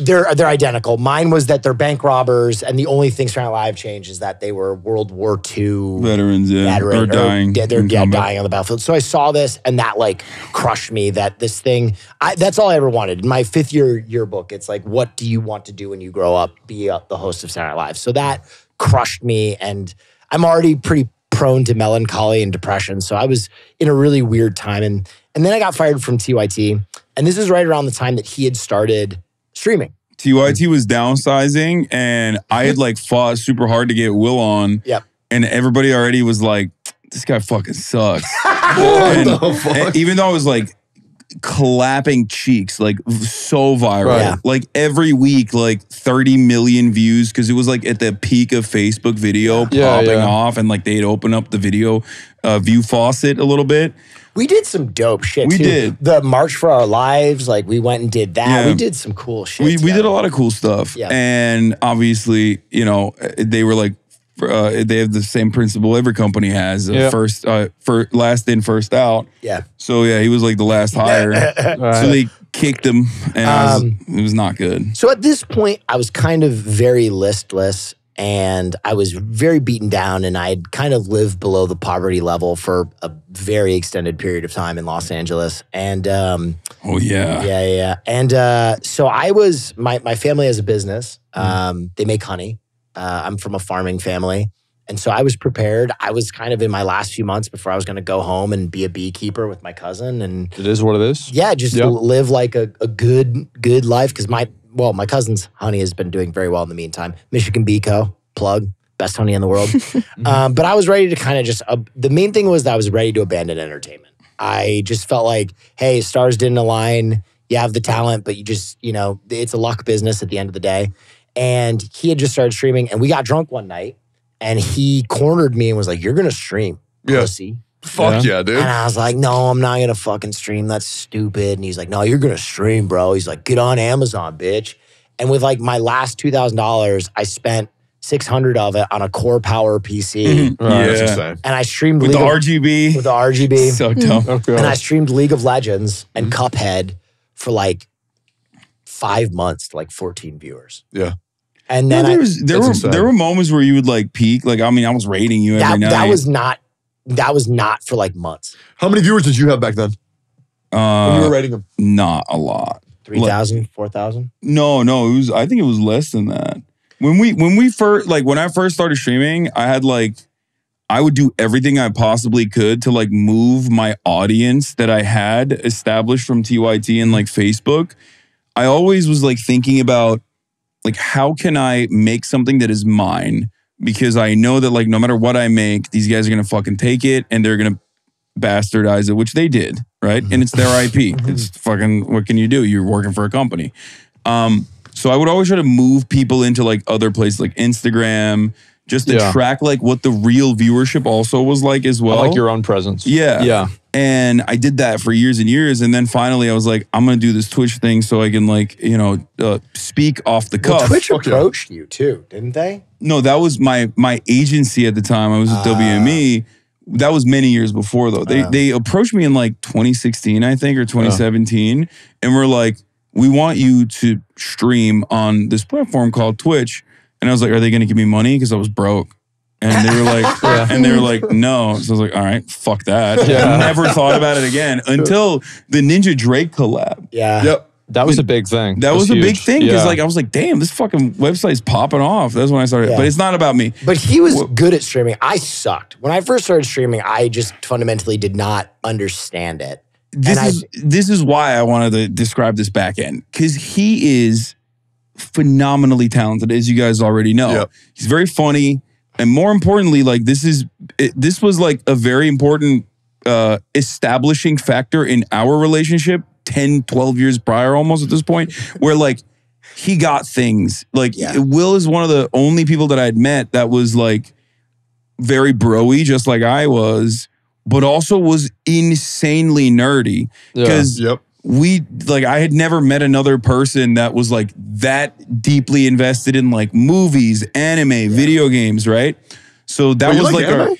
they're they're identical. Mine was that they're bank robbers, and the only thing Saturday Night Live changed is that they were World War II Veterans, yeah, veteran- or dying. yeah, they're yeah, dying on the battlefield. So I saw this, and that like crushed me. That this thing, I, that's all I ever wanted. In my fifth year yearbook, it's like, what do you want to do when you grow up? Be uh, the host of Saturday Night Live. So that crushed me, and I'm already pretty prone to melancholy and depression. So I was in a really weird time, and and then I got fired from TYT, and this is right around the time that he had started streaming. TYT was downsizing, and I had like fought super hard to get Will on. Yep. And everybody already was like, "This guy fucking sucks." [LAUGHS] What and, the fuck? and even though I was like clapping cheeks, like so viral, Right. Yeah. like every week, like 30 million views because it was like at the peak of Facebook video Yeah, popping yeah. off, and like they'd open up the video uh, view faucet a little bit. We did some dope shit. We too. did. the March for Our Lives. Like we went and did that. Yeah. We did some cool shit. we, we did a lot of cool stuff Yeah. and obviously you know they were like uh, they have the same principle every company has uh, Yeah. first uh, for last in first out Yeah. so yeah he was like the last hire [LAUGHS] so they kicked him and I was, Um, it was not good So at this point, I was kind of very listless and I was very beaten down, and I had kind of lived below the poverty level for a very extended period of time in Los Angeles. And um, oh yeah yeah, yeah, yeah. And uh, so I was my my family has a business. Mm. Um, they make honey. Uh, I'm from a farming family. And so I was prepared. I was kind of in my last few months before I was going to go home and be a beekeeper with my cousin. And It is what it is. yeah, just Yeah. live like a, a good good life because my well, my cousin's honey has been doing very well in the meantime. Michigan Bee Co. plug best honey in the world. [LAUGHS] um, but I was ready to kind of just uh, the main thing was that I was ready to abandon entertainment. I just felt like, hey, stars didn't align. You have the talent, but you just you know it's a luck business at the end of the day. And he had just started streaming, and we got drunk one night, and he cornered me and was like, "You're gonna stream, Yeah. pussy." Fuck yeah, dude. And I was like, no, I'm not gonna fucking stream. That's stupid. And he's like, no, you're gonna stream, bro. He's like, get on Amazon, bitch. And with like my last two thousand dollars, I spent six hundred of it on a Core Power PC. [LAUGHS] Right. Yeah insane. and I streamed with the of- RGB with the RGB, [LAUGHS] so hmm. dumb Okay. and I streamed League of Legends and mm-hmm. Cuphead for like five months to like 14 viewers. Yeah. And No, then there I, was there were insane. there were moments where you would like peak like I mean I was raiding you every that, night that was not that was not for like months. How many viewers did you have back then when you were Uh, raiding them? not a lot. 3,000, 4,000? No, no, it was. I think it was less than that. When we when we first like when I first started streaming, I had like I would do everything I possibly could to like move my audience that I had established from TYT and like Facebook. I always was like thinking about like how can I make something that is mine because I know that like no matter what I make, these guys are gonna fucking take it and they're gonna bastardize it, which they did, right? And it's their IP. [LAUGHS] It's fucking what can you do? You're working for a company. Um, so I would always try to move people into like other places like Instagram, just to Yeah. track like what the real viewership also was like as I well. like your own presence. Yeah. Yeah. And I did that for years and years. And then finally I was like, I'm gonna do this Twitch thing so I can like, you know, uh, speak off the cuff. Well, cuff. Twitch Fuck yeah. approached you too, didn't they? No, that was my my agency at the time. I was at WME. That was many years before though. They Ah. they approached me in like 2016, I think, or 2017, and were like, "We want you to stream on this platform called Twitch." And I was like, "Are they going to give me money?" Because I was broke. And they were like, [LAUGHS] Yeah. and they were like, no. So I was like, all right, fuck that. Yeah. Never thought about it again [LAUGHS] until the Ninja Drake collab. Yeah. Yep. That was a big thing. That was, a big thing because Yeah. like I was like, damn, this fucking website's popping off. That's when I started. Yeah. But it's not about me. But he was Wha- good at streaming. I sucked. When I first started streaming, I just fundamentally did not understand it. this And I- is this is why I wanted to describe this back end because he is phenomenally talented, as you guys already know. Yep. He's very funny, and more importantly, like this is it, this was like a very important uh, establishing factor in our relationship 10, 12 years prior, almost at this point, where like he got things like Yeah. Will is one of the only people that I'd met that was like very broy, just like I was. But also was insanely nerdy Yeah. Yep. We like I had never met another person that was like that deeply invested in like movies, anime, video games, right? So that was like like, our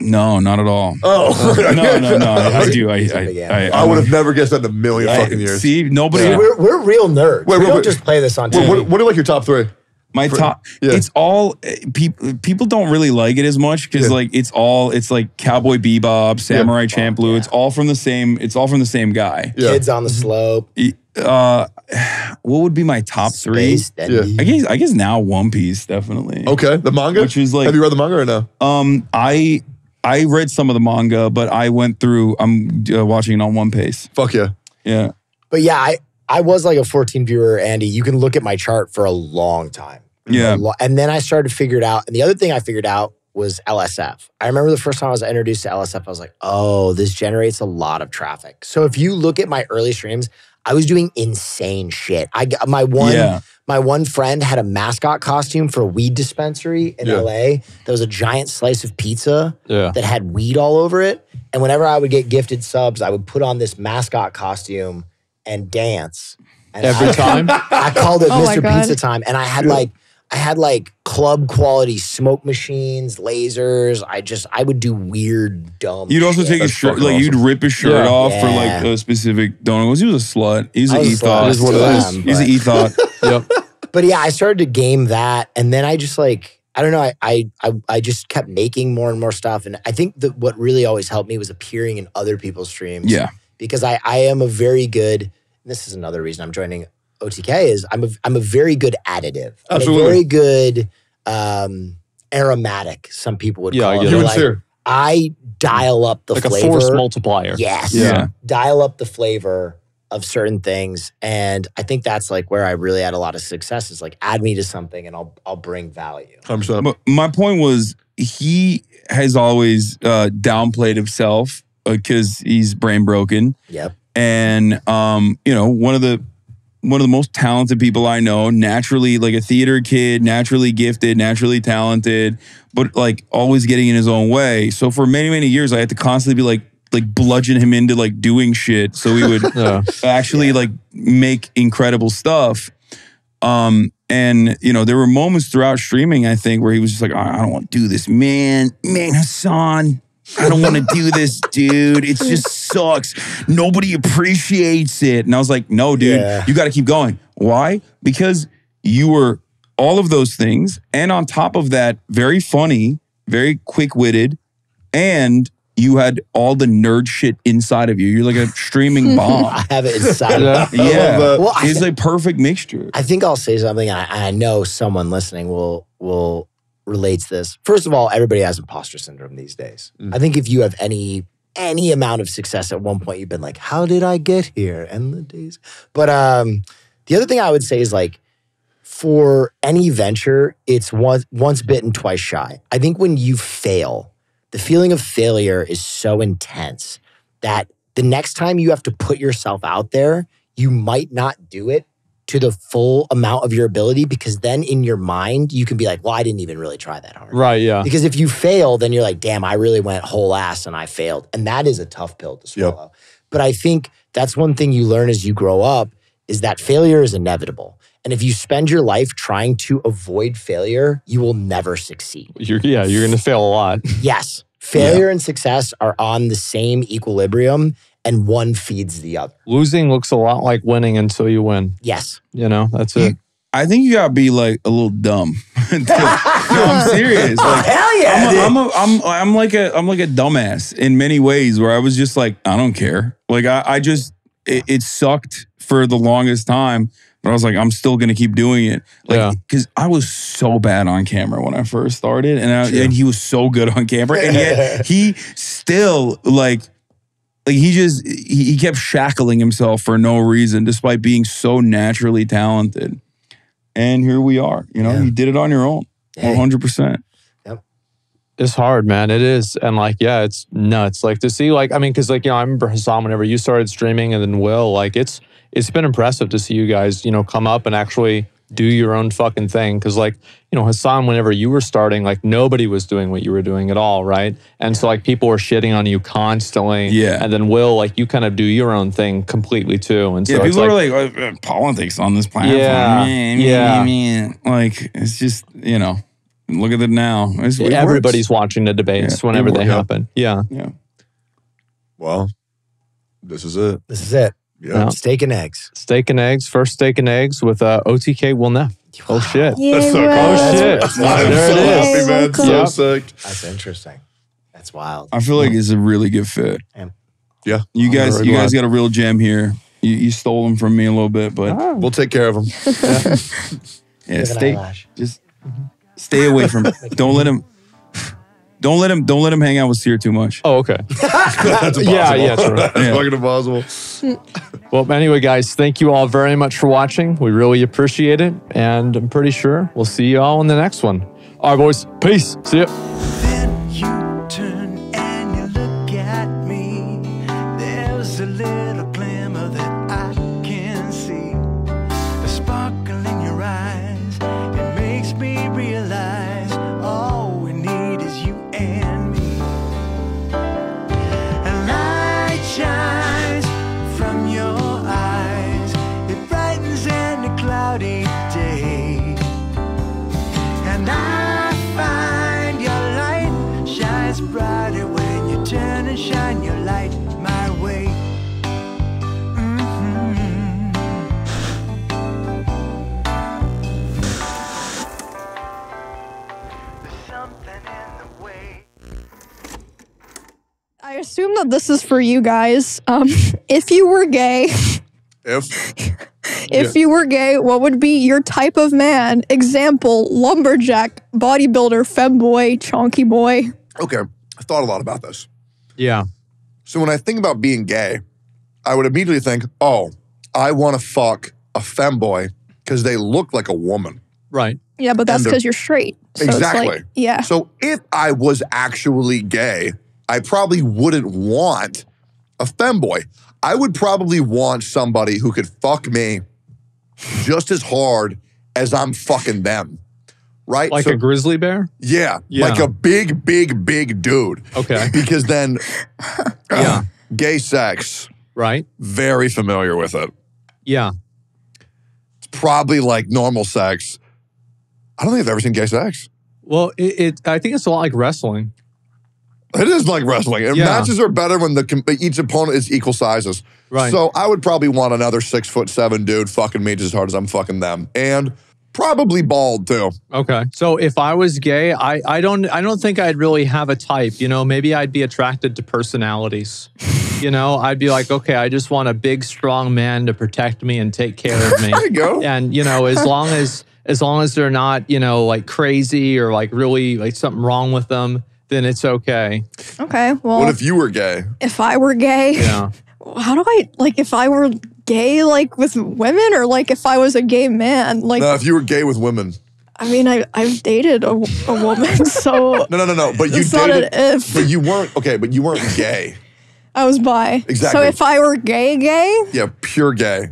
no, not at all. Oh. Uh, [LAUGHS] no, no, no. I, I do. I, He's a I, I. I would have never guessed that in a million I- fucking years. See, nobody. See, we're, we're real nerds. Wait, we wait, don't wait. just play this on What, TV. what, what are like your top three? My For- top. yeah. It's all people. People don't really like it as much because Yeah. like it's all. It's like Cowboy Bebop, Samurai Champloo. yeah. It's all from the same. It's all from the same guy. Yeah. Kids on the slope. Uh, [SIGHS] what would be my top three? Space I guess. I guess now One Piece definitely. Okay, the manga. Which is like- have you read the manga or no? Um, I I read some of the manga, but I went through. I'm uh, watching it on one pace. Fuck yeah. Yeah. But yeah, I, I was like a 14 viewer, Andy. You can look at my chart for a long time. Yeah. Lo- and then I started to figure it out. And the other thing I figured out was LSF. I remember the first time I was introduced to LSF, I was like, oh, this generates a lot of traffic. So if you look at my early streams, I was doing insane shit. I got my one Yeah. my one friend had a mascot costume for a weed dispensary in Yeah. LA. There was a giant slice of pizza Yeah. that had weed all over it. And whenever I would get gifted subs, I would put on this mascot costume and dance. And Every I, time. [LAUGHS] I called it Oh Mr. Pizza Time. And I had like I had like club quality smoke machines, lasers. I just I would do weird dumb. You'd also shit. take his That's shirt, fucking like you'd rip his shirt Yeah. off for like a specific donut. Was he was a slut? He's an was a ethos. slut. It is what it Still is. am, He's an but- ethos. [LAUGHS] yep. but yeah, I started to game that, and then I just like I don't know, I I I, I just kept making more and more stuff, and I think that what really always helped me was appearing in other people's streams. Yeah. because I I am a very good. And This is another reason I'm joining OTK is I'm a I'm a very good additive. I'm Absolutely. a very good um aromatic. Some people would Yeah, I call get it. it. You and Like, Cyr. I dial up the Like a flavor. force multiplier. Yes. Yeah. Dial up the flavor of certain things. And I think that's like where I really had a lot of success is like add me to something and I'll I'll bring value. 100%. But my point was he has always uh, downplayed himself because he's brain broken. Yep. And um, you know, one of the one of the most talented people I know, naturally like a theater kid, naturally gifted, naturally talented, but like always getting in his own way. So for many many years, I had to constantly be like like bludgeon him into like doing shit so he would [LAUGHS] Yeah. actually like make incredible stuff. Um, and you know, there were moments throughout streaming, I think, where he was just like, I I don't want to do this, man. Man, Hasan, I don't want to do this, dude. It just sucks. Nobody appreciates it. And I was like, no, dude, Yeah. you got to keep going. Why? Because you were all of those things. And on top of that, very funny, very quick witted, and you had all the nerd shit inside of you. You're like a streaming [LAUGHS] bomb. I have it inside. Yeah. [LAUGHS] yeah, Well, I- it's a perfect mixture. I think I'll say something. I, I know someone listening will will relate to this. First of all, everybody has imposter syndrome these days. Mm. I think if you have any any amount of success at one point, you've been like, "How did I get here?" And the days. But um, the other thing I would say is like, for any venture, it's once once bitten, twice shy. I think when you fail, the feeling of failure is so intense that the next time you have to put yourself out there, you might not do it to the full amount of your ability because then in your mind you can be like, well, I didn't even really try that hard. Right. Yeah. Because if you fail, then you're like, damn, I really went whole ass and I failed. And that is a tough pill to Yep. swallow. But I think that's one thing you learn as you grow up is that failure is inevitable. And if you spend your life trying to avoid failure, you will never succeed. You're, yeah. You're going to fail a lot. Yes, failure and success are on the same equilibrium and one feeds the other. Losing looks a lot like winning until you win. Yes. You know, that's it. I think you gotta be like a little dumb. [LAUGHS] no, I'm serious. [LAUGHS] Oh, like, Hell I'm, a, I'm, a, I'm, I'm like a I'm like a dumbass in many ways where I was just like I don't care. Like I, I just it, it sucked for the longest time, but I was like I'm still gonna keep doing it. Like Yeah. because I was so bad on camera when I first started, and I, and he was so good on camera, and yet he still like. Like he just he, he kept shackling himself for no reason, despite being so naturally talented. And here we are. You know, Yeah. you did it on your own, Hey. one hundred percent. It's hard, man. It is. And like, yeah, it's nuts. Like to see, like, I mean, cause like, you know, I remember Hasan whenever you started streaming and then Will, like it's it's been impressive to see you guys, you know, come up and actually do your own fucking thing. Cause like, you know, Hasan, whenever you were starting, like nobody was doing what you were doing at all, right? And so like people were shitting on you constantly. Yeah. And then Will, like you kind of do your own thing completely too. And so Yeah, it's people like, are like "Uh, uh, politics on this platform. Yeah, Meh, meh, yeah. meh, meh." Like it's just you know, look at it now. It's, it everybody's works. watching the debates Yeah, whenever they works. happen. Yeah. Yeah. Well, this is it. This is it. Yeah. Yeah. Steak and eggs. Steak and eggs, first steak and eggs with uh, OTK Will Neff. Oh shit. That's so cool. Oh, shit. I'm There so it is. happy, man. So Yep. sick. That's interesting. That's wild. I feel like it's a really good fit. Yeah. Yeah. You I'm guys, very you guys got a real gem here. You, you stole them from me a little bit, but Ah. We'll take care of them. [LAUGHS] yeah, Give an stay eyelash. just stay away from. [LAUGHS] Don't let him. Don't let him. Don't let him hang out with Cyr too much. Oh, okay. [LAUGHS] That's impossible. Yeah, yeah, true. That's Yeah. fucking impossible. Well, anyway, guys, thank you all very much for watching. We really appreciate it. And I'm pretty sure we'll see you all in the next one. All right, boys. Peace. See ya. Then you assume that this is for you guys. Um, [LAUGHS] if you were gay, If [LAUGHS] if you were gay, what would be your type of man? Example: lumberjack, bodybuilder, femboy, chonky boy. okay, I thought a lot about this. Yeah. So when I think about being gay, I would immediately think, oh, I want to fuck a femboy because they look like a woman. Right. Yeah, but that's because you're straight. So It's Exactly. like, yeah. So if I was actually gay, I probably wouldn't want a femboy. I would probably want somebody who could fuck me just as hard as I'm fucking them. Right? Like So- a grizzly bear? yeah, Yeah. like a big, big, big dude. Okay. [LAUGHS] Because then, [LAUGHS] uh, Yeah. gay sex, Right. very familiar with it. Yeah. It's probably like normal sex. I don't think I've ever seen gay sex. Well, it, it I think it's a lot like wrestling. It is like wrestling. And Yeah. matches are better when the each opponent is equal sizes. Right. So I would probably want another six foot seven dude fucking me just as hard as I'm fucking them. And Probably bald too. Okay. So if I was gay, I, I don't I don't think I'd really have a type. You know, maybe I'd be attracted to personalities. [LAUGHS] You know, I'd be like, okay, I just want a big, strong man to protect me and take care of me. [LAUGHS] There you go. And you know, as long as as long as they're not, you know, like crazy or like really like something wrong with them, then it's okay. Okay. Well, What if, if you were gay? If I were gay, Yeah. [LAUGHS] how do I like if I were gay like with women or like if I was a gay man? Like No, if you were gay with women. I mean, I I've dated a, a woman, [LAUGHS] so No, no, no, no. But you it's not an dated. if. But you weren't okay. But you weren't gay. [LAUGHS] I was bi. Exactly. So if I were gay, gay, Yeah, pure gay.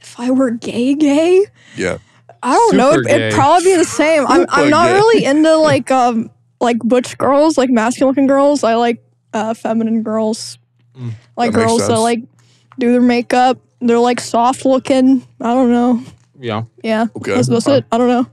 if I were gay, gay, Yeah. I don't know. Super It, it'd probably be the same. I'm I'm not gay. really into like um like butch girls, like masculine looking girls. I like uh feminine girls, like Mm. That makes girls that like do their makeup. They're like soft looking. I don't know. Yeah. Yeah. Okay. That's, that's it. I don't know.